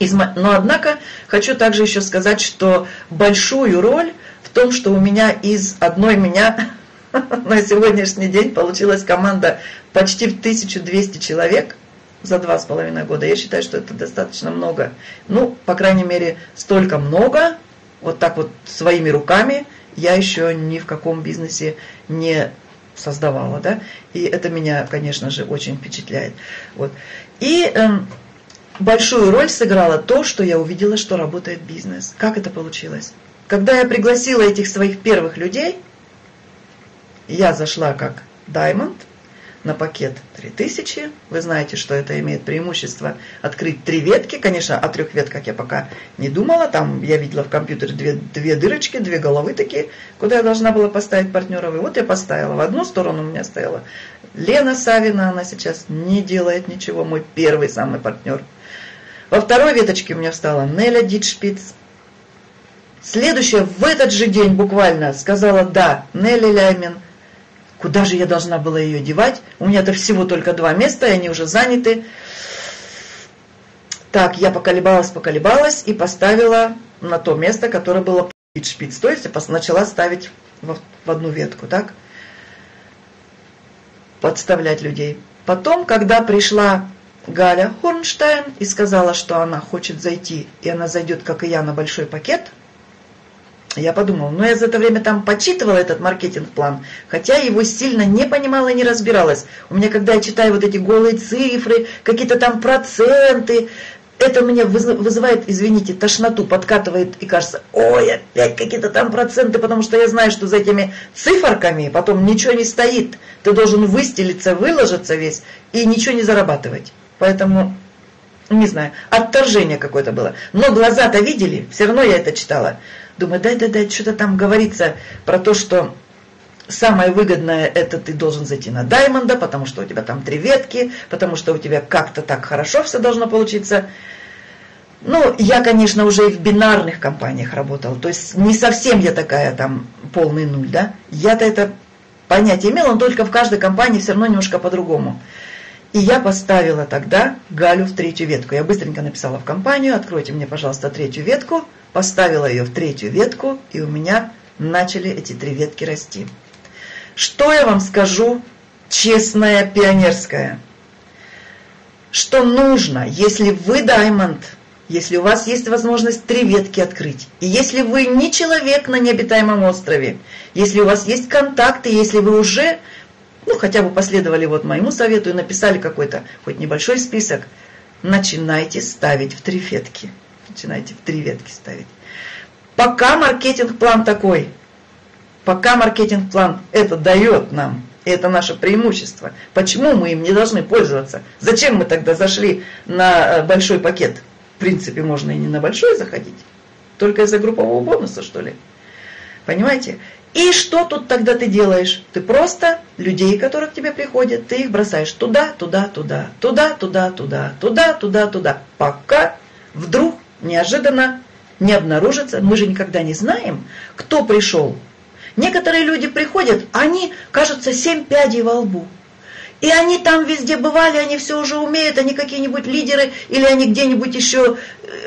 Но однако хочу также еще сказать, что большую роль в том, что у меня из одной меня (laughs) на сегодняшний день получилась команда почти в 1200 человек за два с половиной года. Я считаю, что это достаточно много. Ну, по крайней мере, столько много, вот так вот своими руками – я еще ни в каком бизнесе не создавала, да, и это меня, конечно же, очень впечатляет. Вот. И эм, большую роль сыграло то, что я увидела, что работает бизнес. Как это получилось? Когда я пригласила этих своих первых людей, я зашла как Diamond, на пакет 3000. Вы знаете, что это имеет преимущество открыть три ветки. Конечно, о трех ветках я пока не думала. Там я видела в компьютере две, две дырочки, две головы такие, куда я должна была поставить партнеров. И вот я поставила. В одну сторону у меня стояла Лена Савина. Она сейчас не делает ничего. Мой первый самый партнер. Во второй веточке у меня встала Неля Дитшпиц. Следующая в этот же день буквально сказала «да», Нелли Ляймин. Куда же я должна была ее девать? У меня-то всего только два места, и они уже заняты. Так, я поколебалась, поколебалась и поставила на то место, которое было шпиц. То есть начала ставить в, в одну ветку, так? Подставлять людей. Потом, когда пришла Галя Хорнштайн и сказала, что она хочет зайти, и она зайдет, как и я, на большой пакет, я подумала, ну я за это время там почитывала этот маркетинг-план, хотя его сильно не понимала и не разбиралась. У меня, когда я читаю вот эти голые цифры, какие-то там проценты, это мне вызывает, извините, тошноту, подкатывает и кажется, ой, опять какие-то там проценты, потому что я знаю, что за этими циферками потом ничего не стоит. Ты должен выстелиться, выложиться весь и ничего не зарабатывать. Поэтому, не знаю, отторжение какое-то было. Но глаза-то видели, все равно я это читала. Думаю, дай-дай-дай, что-то там говорится про то, что самое выгодное это ты должен зайти на Даймонда, потому что у тебя там три ветки, потому что у тебя как-то так хорошо все должно получиться. Ну, я, конечно, уже и в бинарных компаниях работала, то есть не совсем я такая там полный нуль, да. Я-то это понятие имела, но только в каждой компании все равно немножко по-другому. И я поставила тогда Галю в третью ветку. Я быстренько написала в компанию, откройте мне, пожалуйста, третью ветку, поставила ее в третью ветку, и у меня начали эти три ветки расти. Что я вам скажу, честное пионерское? Что нужно, если вы даймонд, если у вас есть возможность три ветки открыть, и если вы не человек на необитаемом острове, если у вас есть контакты, если вы уже ну, хотя бы последовали вот моему совету и написали какой-то, хоть небольшой список, начинайте ставить в три ветки. Начинайте в три ветки ставить. Пока маркетинг-план такой, пока маркетинг-план это дает нам, и это наше преимущество, почему мы им не должны пользоваться? Зачем мы тогда зашли на э, большой пакет? В принципе, можно и не на большой заходить, только из-за группового бонуса, что ли. Понимаете? И что тут тогда ты делаешь? Ты просто людей, которые к тебе приходят, ты их бросаешь туда, туда, туда, туда, туда, туда, туда, туда, туда, пока вдруг неожиданно не обнаружится. Мы же никогда не знаем, кто пришел. Некоторые люди приходят, они, кажется, семь пядей во лбу. И они там везде бывали, они все уже умеют, они какие-нибудь лидеры, или они где-нибудь еще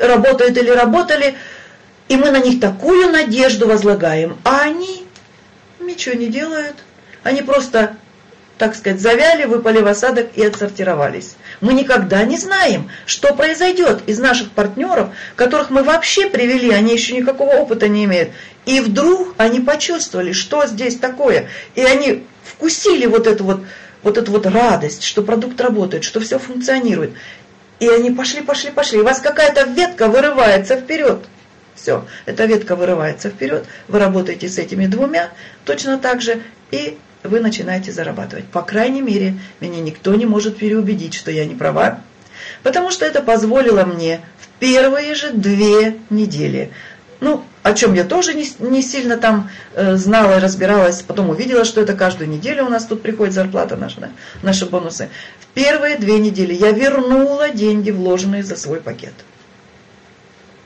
работают или работали. И мы на них такую надежду возлагаем, а они ничего не делают. Они просто, так сказать, завяли, выпали в осадок и отсортировались. Мы никогда не знаем, что произойдет из наших партнеров, которых мы вообще привели, они еще никакого опыта не имеют. И вдруг они почувствовали, что здесь такое. И они вкусили вот эту вот, вот эту вот радость, что продукт работает, что все функционирует. И они пошли, пошли, пошли. И у вас какая-то ветка вырывается вперед. Все, эта ветка вырывается вперед, вы работаете с этими двумя точно так же, и вы начинаете зарабатывать. По крайней мере, меня никто не может переубедить, что я не права, потому что это позволило мне в первые же две недели, ну, о чем я тоже не, не сильно там э, знала и разбиралась, потом увидела, что это каждую неделю у нас тут приходит зарплата наша, да, наши бонусы. В первые две недели я вернула деньги, вложенные за свой пакет.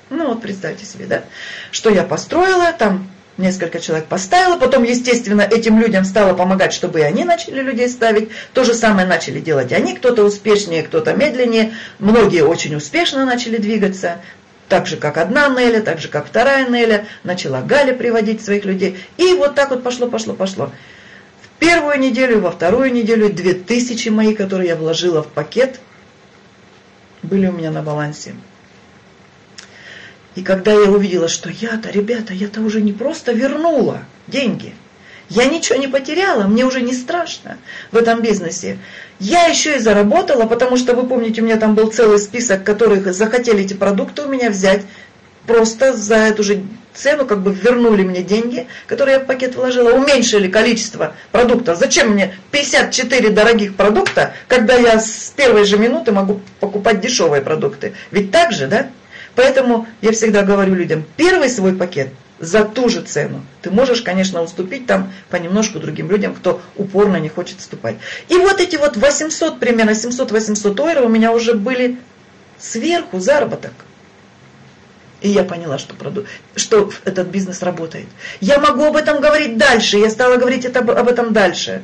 Ну вот представьте себе, да, что я построила, там несколько человек поставила, потом, естественно, этим людям стало помогать, чтобы и они начали людей ставить. То же самое начали делать они, кто-то успешнее, кто-то медленнее, многие очень успешно начали двигаться, так же, как одна Неля, так же, как вторая Неля, начала Галя приводить своих людей. И вот так вот пошло, пошло, пошло. В первую неделю, во вторую неделю две тысячи мои, которые я вложила в пакет, были у меня на балансе. И когда я увидела, что я-то, ребята, я-то уже не просто вернула деньги, я ничего не потеряла, мне уже не страшно в этом бизнесе. Я еще и заработала, потому что, вы помните, у меня там был целый список, которых захотели эти продукты у меня взять, просто за эту же цену как бы вернули мне деньги, которые я в пакет вложила, уменьшили количество продуктов. Зачем мне 54 дорогих продукта, когда я с первой же минуты могу покупать дешевые продукты? Ведь так же, да? Поэтому я всегда говорю людям, первый свой пакет за ту же цену. Ты можешь, конечно, уступить там понемножку другим людям, кто упорно не хочет вступать. И вот эти вот 800, примерно 700-800 евро у меня уже были сверху заработок. И я поняла, что, проду... что этот бизнес работает. Я могу об этом говорить дальше. Я стала говорить это, об этом дальше.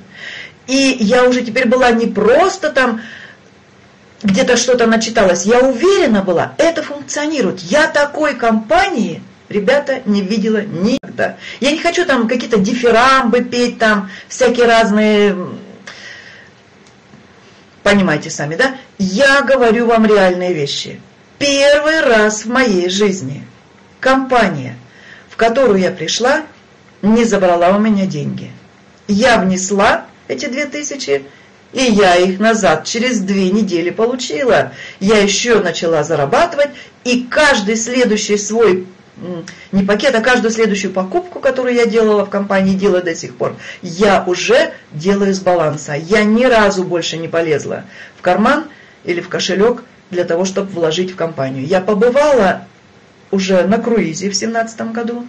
И я уже теперь была не просто там где-то что-то начиталась. Я уверена была, это функционирует. Я такой компании, ребята, не видела никогда. Я не хочу там какие-то дифирамбы петь, там всякие разные... Понимаете сами, да? Я говорю вам реальные вещи. Первый раз в моей жизни компания, в которую я пришла, не забрала у меня деньги. Я внесла эти две тысячи, и я их назад через две недели получила. Я еще начала зарабатывать, и каждый следующий свой, не пакет, а каждую следующую покупку, которую я делала в компании, делаю до сих пор, я уже делаю с баланса. Я ни разу больше не полезла в карман или в кошелек для того, чтобы вложить в компанию. Я побывала уже на круизе в семнадцатом году.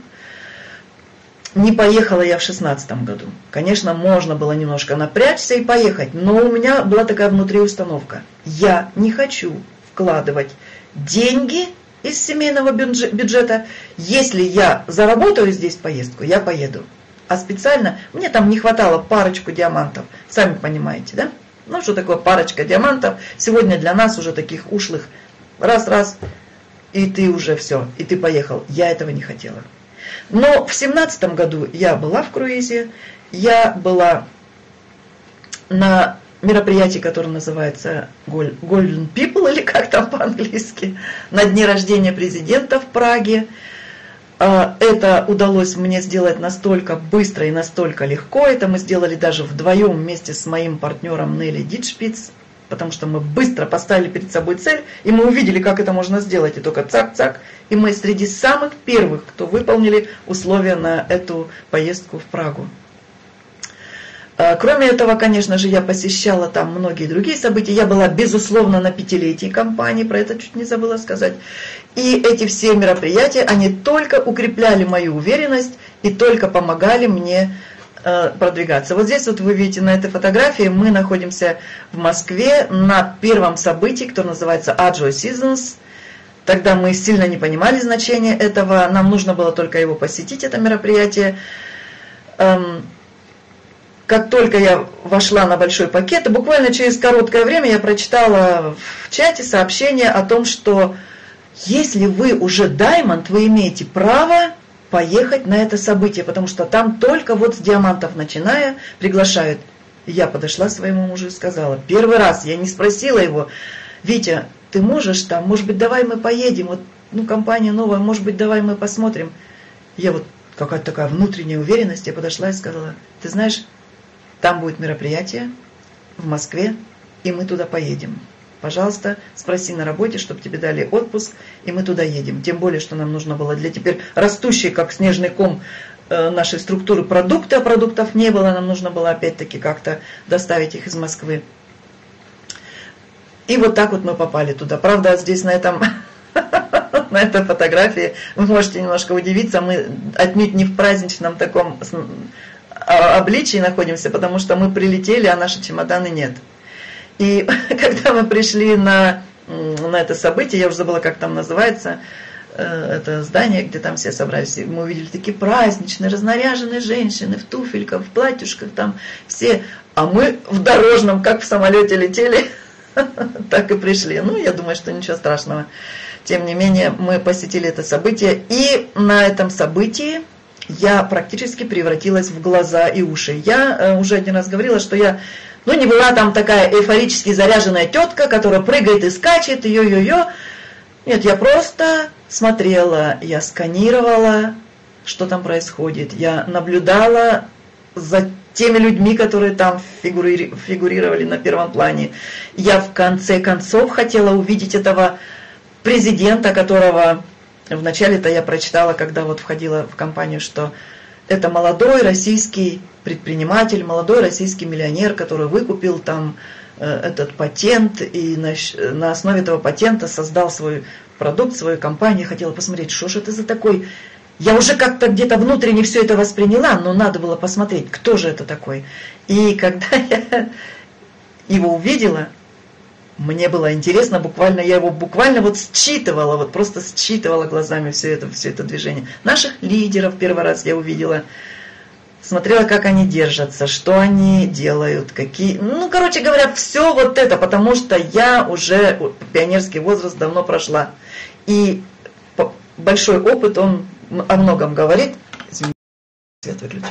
Не поехала я в шестнадцатом году. Конечно, можно было немножко напрячься и поехать, но у меня была такая внутри установка. Я не хочу вкладывать деньги из семейного бюджета. Если я заработаю здесь поездку, я поеду. А специально, мне там не хватало парочку диамантов, сами понимаете, да? Ну, что такое парочка диамантов? Сегодня для нас уже таких ушлых. Раз-раз, и ты уже все, и ты поехал. Я этого не хотела. Но в семнадцатом году я была в круизе, я была на мероприятии, которое называется Golden People, (laughs) или как там по-английски, на дне рождения президента в Праге. А, это удалось мне сделать настолько быстро и настолько легко. Это мы сделали даже вдвоем вместе с моим партнером Нелли Дитшпиц, потому что мы быстро поставили перед собой цель, и мы увидели, как это можно сделать, и только цак-цак. И мы среди самых первых, кто выполнили условия на эту поездку в Прагу. А, кроме этого, конечно же, я посещала там многие другие события. Я была, безусловно, на пятилетии компании, про это чуть не забыла сказать. И эти все мероприятия, они только укрепляли мою уверенность и только помогали мне э, продвигаться. Вот здесь вот вы видите на этой фотографии, мы находимся в Москве на первом событии, которое называется Agile Seasons. Тогда мы сильно не понимали значения этого, нам нужно было только его посетить, это мероприятие. Эм, как только я вошла на большой пакет, буквально через короткое время я прочитала в чате сообщение о том, что если вы уже даймонд, вы имеете право поехать на это событие, потому что там только вот с диамантов начиная приглашают. Я подошла своему мужу и сказала, первый раз, я не спросила его, Витя, ты можешь там, может быть, давай мы поедем, вот, ну, компания новая, может быть, давай мы посмотрим. Я вот какая-то такая внутренняя уверенность, я подошла и сказала, ты знаешь, там будет мероприятие в Москве, и мы туда поедем. Пожалуйста, спроси на работе, чтобы тебе дали отпуск, и мы туда едем. Тем более, что нам нужно было для теперь растущей, как снежный ком, э, нашей структуры продукты, а продуктов не было, нам нужно было опять-таки как-то доставить их из Москвы. И вот так вот мы попали туда. Правда, здесь на этом (laughs) на этой фотографии вы можете немножко удивиться, мы отнюдь не в праздничном таком обличии находимся, потому что мы прилетели, а наши чемоданы нет. И (laughs) когда мы пришли на, на это событие, я уже забыла, как там называется, э, это здание, где там все собрались, мы увидели такие праздничные, разнаряженные женщины в туфельках, в платьюшках, там все, а мы в дорожном, как в самолете летели, (laughs) так и пришли. Ну, я думаю, что ничего страшного. Тем не менее, мы посетили это событие, и на этом событии я практически превратилась в глаза и уши. Я э, уже один раз говорила, что я ну, не была там такая эйфорически заряженная тетка, которая прыгает и скачет, йо-йо-йо. Нет, я просто смотрела, я сканировала, что там происходит. Я наблюдала за теми людьми, которые там фигури фигурировали на первом плане. Я в конце концов хотела увидеть этого президента, которого Вначале-то я прочитала, когда вот входила в компанию, что это молодой российский предприниматель, молодой российский миллионер, который выкупил там э, этот патент и на, на основе этого патента создал свой продукт, свою компанию. Хотела посмотреть, что же это за такой... Я уже как-то где-то внутренне все это восприняла, но надо было посмотреть, кто же это такой. И когда (laughs) я его увидела, мне было интересно, буквально я его буквально вот считывала, вот просто считывала глазами все это, все это движение. Наших лидеров первый раз я увидела, смотрела, как они держатся, что они делают, какие... Ну, короче говоря, все вот это, потому что я уже пионерский возраст давно прошла. И большой опыт, он о многом говорит. Извините, свет выключу.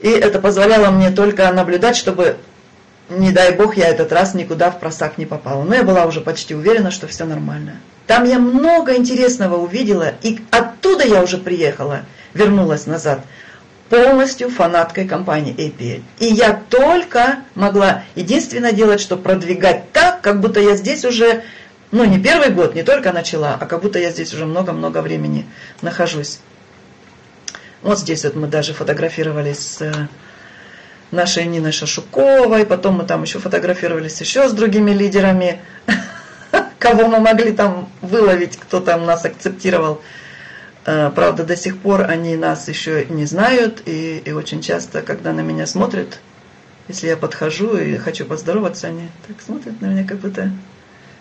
И это позволяло мне только наблюдать, чтобы, не дай бог, я этот раз никуда в просак не попала. Но я была уже почти уверена, что все нормально. Там я много интересного увидела, и оттуда я уже приехала, вернулась назад, полностью фанаткой компании APL. И я только могла единственное делать, что продвигать так, как будто я здесь уже, ну не первый год, не только начала, а как будто я здесь уже много-много времени нахожусь. Вот здесь вот мы даже фотографировались с э, нашей Ниной Шашуковой, потом мы там еще фотографировались еще с другими лидерами, (laughs) кого мы могли там выловить, кто там нас акцептировал. Э, правда, до сих пор они нас еще не знают, и, и очень часто, когда на меня смотрят, если я подхожу и хочу поздороваться, они так смотрят на меня, как будто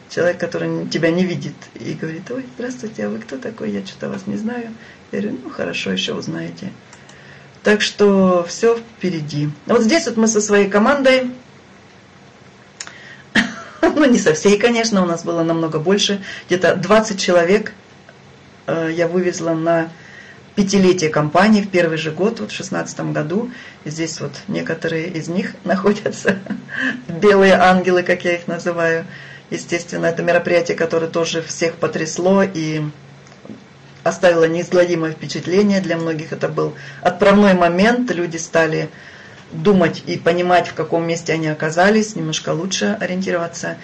человек, который тебя не видит, и говорит, ой, здравствуйте, а вы кто такой, я что-то вас не знаю. Я говорю, ну хорошо, еще узнаете. Так что все впереди. Вот здесь вот мы со своей командой, (laughs) ну не со всей, конечно, у нас было намного больше, где-то 20 человек э, я вывезла на пятилетие компании в первый же год, вот в шестнадцатом году. И здесь вот некоторые из них (laughs) находятся, белые ангелы, как я их называю. Естественно, это мероприятие, которое тоже всех потрясло и оставило неизгладимое впечатление. Для многих это был отправной момент. Люди стали думать и понимать, в каком месте они оказались, немножко лучше ориентироваться.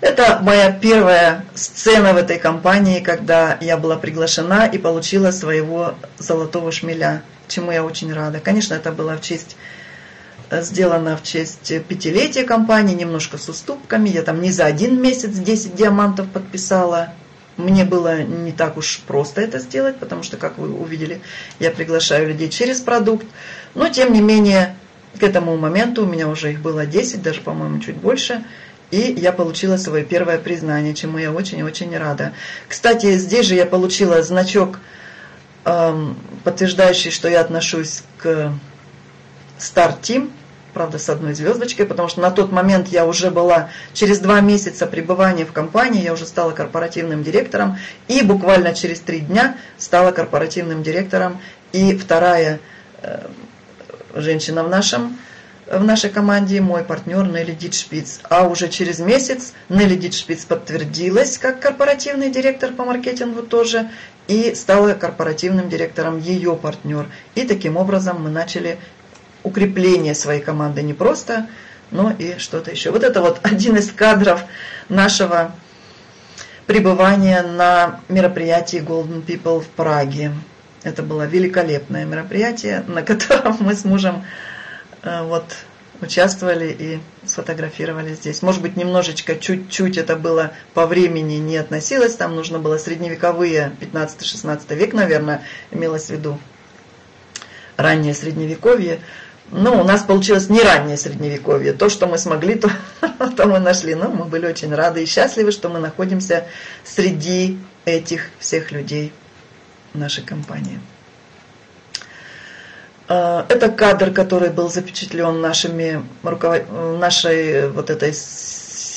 Это моя первая сцена в этой компании, когда я была приглашена и получила своего золотого шмеля, чему я очень рада. Конечно, это было в честь сделано в честь пятилетия компании, немножко с уступками. Я там не за один месяц 10 диамантов подписала. Мне было не так уж просто это сделать, потому что, как вы увидели, я приглашаю людей через продукт. Но, тем не менее, к этому моменту у меня уже их было 10, даже, по-моему, чуть больше. И я получила свое первое признание, чему я очень-очень рада. Кстати, здесь же я получила значок, эм, подтверждающий, что я отношусь к Star Team правда, с одной звездочкой, потому что на тот момент я уже была, через два месяца пребывания в компании, я уже стала корпоративным директором, и буквально через три дня стала корпоративным директором, и вторая э, женщина в нашем в нашей команде мой партнер Нелли Дитшпиц. А уже через месяц Нелли Дитшпиц подтвердилась как корпоративный директор по маркетингу тоже и стала корпоративным директором ее партнер. И таким образом мы начали укрепление своей команды не просто, но и что-то еще. Вот это вот (laughs) один из кадров нашего пребывания на мероприятии Golden People в Праге. Это было великолепное мероприятие, на (laughs) котором мы с мужем э, вот участвовали и сфотографировали здесь. Может быть, немножечко, чуть-чуть это было по времени не относилось, там нужно было средневековые, 15-16 век, наверное, имелось в виду, раннее средневековье. Ну, у нас получилось не раннее средневековье. То, что мы смогли, то, (laughs) то мы нашли. Но мы были очень рады и счастливы, что мы находимся среди этих всех людей нашей компании. А, это кадр, который был запечатлен нашими, нашей вот этой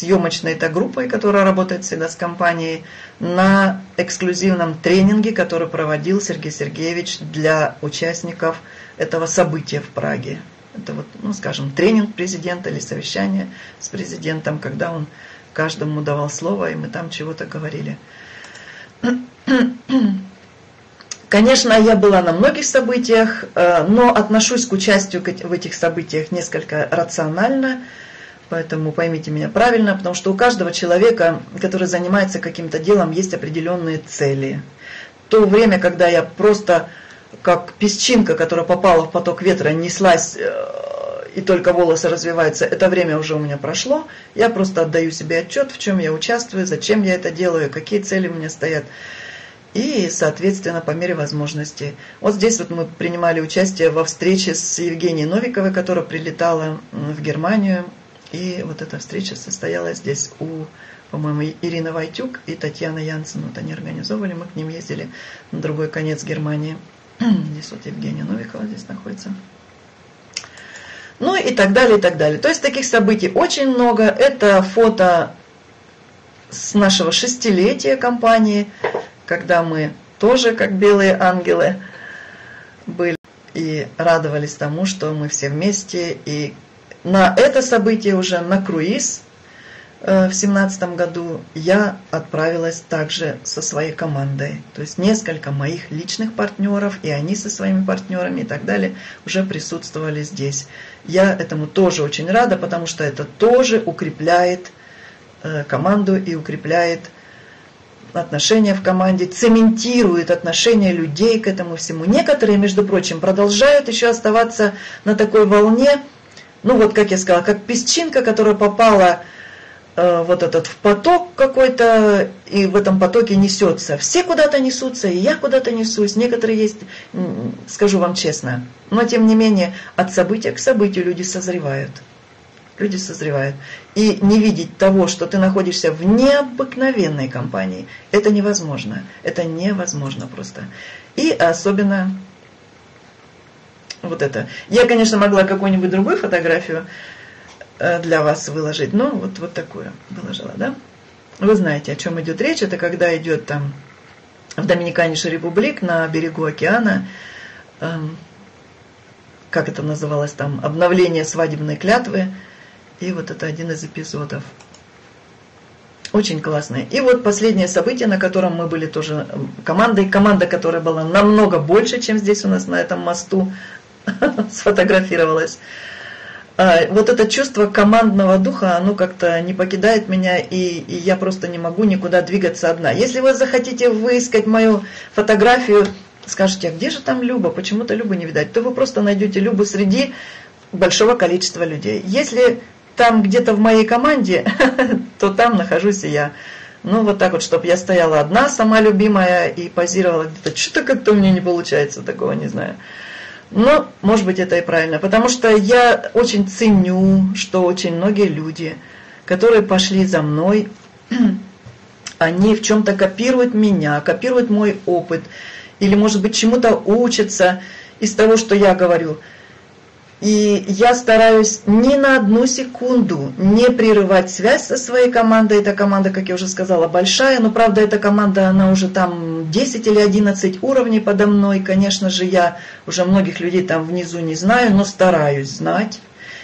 съемочной этой группой, которая работает всегда с компанией, на эксклюзивном тренинге, который проводил Сергей Сергеевич для участников этого события в Праге. Это вот, ну, скажем, тренинг президента или совещание с президентом, когда он каждому давал слово, и мы там чего-то говорили. Конечно, я была на многих событиях, э, но отношусь к участию в этих событиях несколько рационально, поэтому поймите меня правильно, потому что у каждого человека, который занимается каким-то делом, есть определенные цели. То время, когда я просто как песчинка, которая попала в поток ветра, неслась э, и только волосы развиваются, это время уже у меня прошло. Я просто отдаю себе отчет, в чем я участвую, зачем я это делаю, какие цели у меня стоят. И, соответственно, по мере возможности. Вот здесь вот мы принимали участие во встрече с Евгенией Новиковой, которая прилетала в Германию И вот эта встреча состоялась здесь у, по-моему, Ирина Вайтюк и Татьяна Янсен. Вот они организовывали, мы к ним ездили на другой конец Германии. (clears throat) Здесь вот Евгения Новикова здесь находится. Ну и так далее, и так далее. То есть таких событий очень много. Это фото с нашего шестилетия компании, когда мы тоже, как белые ангелы, были и радовались тому, что мы все вместе. И на это событие уже, на круиз э, в семнадцатом году, я отправилась также со своей командой. То есть несколько моих личных партнеров, и они со своими партнерами и так далее уже присутствовали здесь. Я этому тоже очень рада, потому что это тоже укрепляет э, команду и укрепляет отношения в команде, цементирует отношения людей к этому всему. Некоторые, между прочим, продолжают еще оставаться на такой волне, ну вот, как я сказала, как песчинка, которая попала э, вот этот в поток какой-то, и в этом потоке несется. Все куда-то несутся, и я куда-то несусь. Некоторые есть, скажу вам честно, но тем не менее, от события к событию люди созревают люди созревают. И не видеть того, что ты находишься в необыкновенной компании, это невозможно. Это невозможно просто. И особенно вот это. Я, конечно, могла какую-нибудь другую фотографию э, для вас выложить, но вот, вот такую выложила, да? Вы знаете, о чем идет речь. Это когда идет там в Доминиканейшей Республик на берегу океана, эм, как это называлось там, обновление свадебной клятвы, и вот это один из эпизодов. Очень классный. И вот последнее событие, на котором мы были тоже командой. Команда, которая была намного больше, чем здесь у нас на этом мосту (laughs) сфотографировалась. А, вот это чувство командного духа, оно как-то не покидает меня, и, и я просто не могу никуда двигаться одна. Если вы захотите выискать мою фотографию, скажете, а где же там Люба, почему-то Любы не видать, то вы просто найдете Любу среди большого количества людей. Если там где-то в моей команде, (laughs) то там нахожусь и я. Ну, вот так вот, чтобы я стояла одна, сама любимая, и позировала где-то. Что-то как-то у меня не получается, такого не знаю. Но, может быть, это и правильно, потому что я очень ценю, что очень многие люди, которые пошли за мной, (clears throat) они в чем-то копируют меня, копируют мой опыт, или, может быть, чему-то учатся из того, что я говорю – и я стараюсь ни на одну секунду не прерывать связь со своей командой. Эта команда, как я уже сказала, большая, но правда эта команда, она уже там 10 или 11 уровней подо мной. Конечно же, я уже многих людей там внизу не знаю, но стараюсь знать.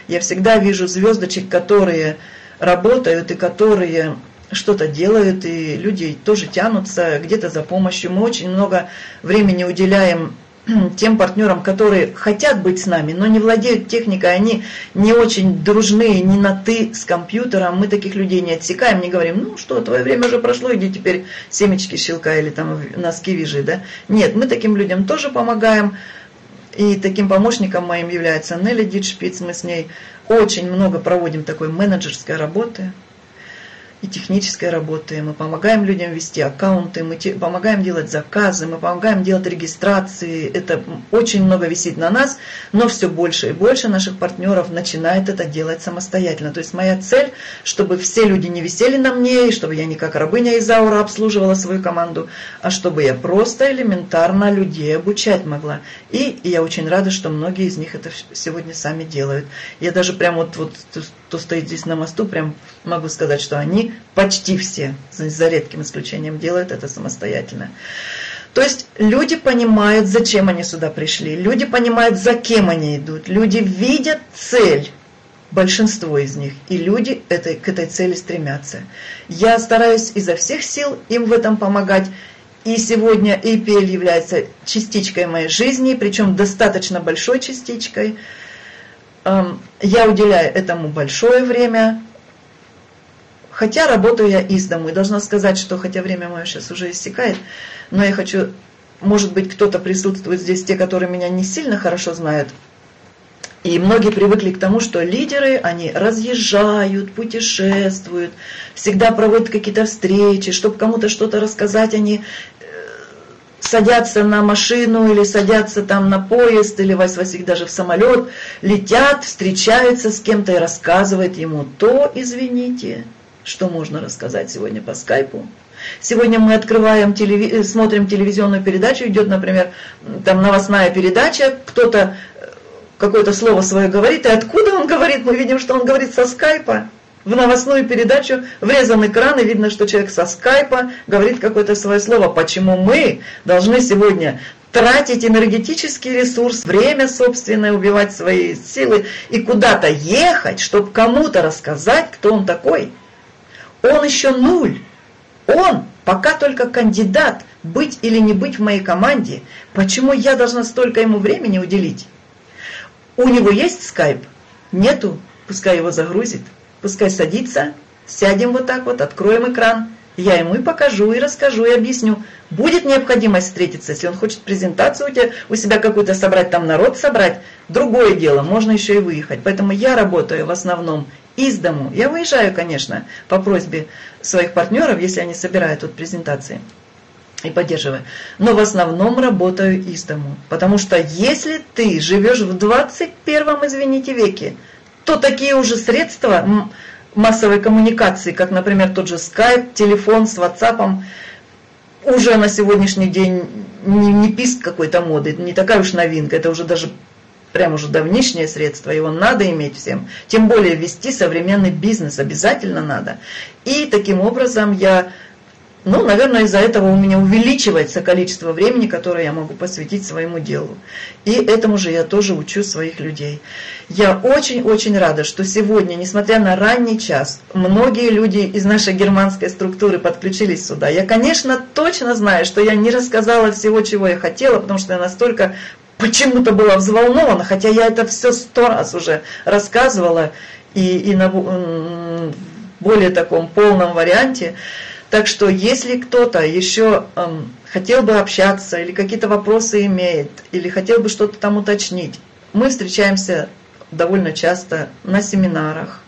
Я всегда вижу звездочек, которые работают и которые что-то делают, и люди тоже тянутся где-то за помощью. Мы очень много времени уделяем (clears throat) тем партнерам, которые хотят быть с нами, но не владеют техникой, они не очень дружны, не на «ты» с компьютером, мы таких людей не отсекаем, не говорим, ну что, твое время уже прошло, иди теперь семечки щелкай или там носки вяжи, да? Нет, мы таким людям тоже помогаем, и таким помощником моим является Нелли Дитшпиц, мы с ней очень много проводим такой менеджерской работы, и технической работы, мы помогаем людям вести аккаунты, мы помогаем делать заказы, мы помогаем делать регистрации. Это очень много висит на нас, но все больше и больше наших партнеров начинает это делать самостоятельно. То есть моя цель, чтобы все люди не висели на мне, и чтобы я не как рабыня из аура обслуживала свою команду, а чтобы я просто элементарно людей обучать могла. И я очень рада, что многие из них это сегодня сами делают. Я даже прям вот, вот кто стоит здесь на мосту, прям могу сказать, что они почти все, за редким исключением, делают это самостоятельно. То есть люди понимают, зачем они сюда пришли, люди понимают, за кем они идут, люди видят цель, большинство из них, и люди этой, к этой цели стремятся. Я стараюсь изо всех сил им в этом помогать, и сегодня APL является частичкой моей жизни, причем достаточно большой частичкой – я уделяю этому большое время, хотя работаю я из дому. И должна сказать, что хотя время мое сейчас уже истекает, но я хочу, может быть, кто-то присутствует здесь, те, которые меня не сильно хорошо знают, и многие привыкли к тому, что лидеры, они разъезжают, путешествуют, всегда проводят какие-то встречи, чтобы кому-то что-то рассказать, они садятся на машину или садятся там на поезд или вас Васик даже в самолет, летят, встречаются с кем-то и рассказывают ему то, извините, что можно рассказать сегодня по скайпу. Сегодня мы открываем, телеви... смотрим телевизионную передачу, идет, например, там новостная передача, кто-то э, какое-то слово свое говорит, и откуда он говорит, мы видим, что он говорит со скайпа в новостную передачу врезан экран, и видно, что человек со скайпа говорит какое-то свое слово. Почему мы должны сегодня тратить энергетический ресурс, время собственное, убивать свои силы и куда-то ехать, чтобы кому-то рассказать, кто он такой? Он еще нуль. Он пока только кандидат, быть или не быть в моей команде. Почему я должна столько ему времени уделить? У него есть скайп? Нету? Пускай его загрузит. Пускай садится, сядем вот так вот, откроем экран. Я ему и покажу, и расскажу, и объясню. Будет необходимость встретиться, если он хочет презентацию у, тебя, у себя какую-то собрать, там народ собрать. Другое дело, можно еще и выехать. Поэтому я работаю в основном из дому. Я выезжаю, конечно, по просьбе своих партнеров, если они собирают тут презентации и поддерживаю. Но в основном работаю из дому. Потому что если ты живешь в 21 извините, веке, то такие уже средства массовой коммуникации, как, например, тот же Skype, телефон с WhatsApp, уже на сегодняшний день не, не писк какой-то моды, не такая уж новинка, это уже даже прям уже давнишнее средство, его надо иметь всем. Тем более вести современный бизнес обязательно надо. И таким образом я ну, наверное, из-за этого у меня увеличивается количество времени, которое я могу посвятить своему делу. И этому же я тоже учу своих людей. Я очень-очень рада, что сегодня, несмотря на ранний час, многие люди из нашей германской структуры подключились сюда. Я, конечно, точно знаю, что я не рассказала всего, чего я хотела, потому что я настолько почему-то была взволнована, хотя я это все сто раз уже рассказывала и, и на более таком полном варианте. Так что если кто-то еще эм, хотел бы общаться или какие-то вопросы имеет, или хотел бы что-то там уточнить, мы встречаемся довольно часто на семинарах.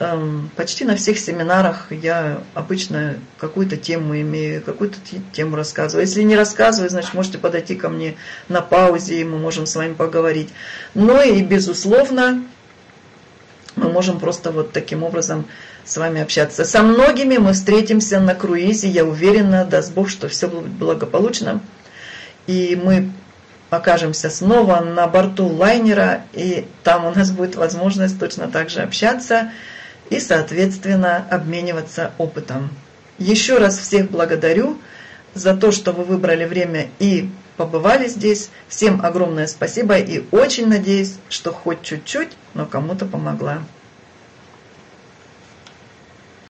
Эм, почти на всех семинарах я обычно какую-то тему имею, какую-то тему рассказываю. Если не рассказываю, значит можете подойти ко мне на паузе, и мы можем с вами поговорить. Но и безусловно мы можем просто вот таким образом с вами общаться. Со многими мы встретимся на круизе, я уверена, даст Бог, что все будет благополучно. И мы окажемся снова на борту лайнера, и там у нас будет возможность точно так же общаться и, соответственно, обмениваться опытом. Еще раз всех благодарю за то, что вы выбрали время и побывали здесь. Всем огромное спасибо и очень надеюсь, что хоть чуть-чуть, но кому-то помогла.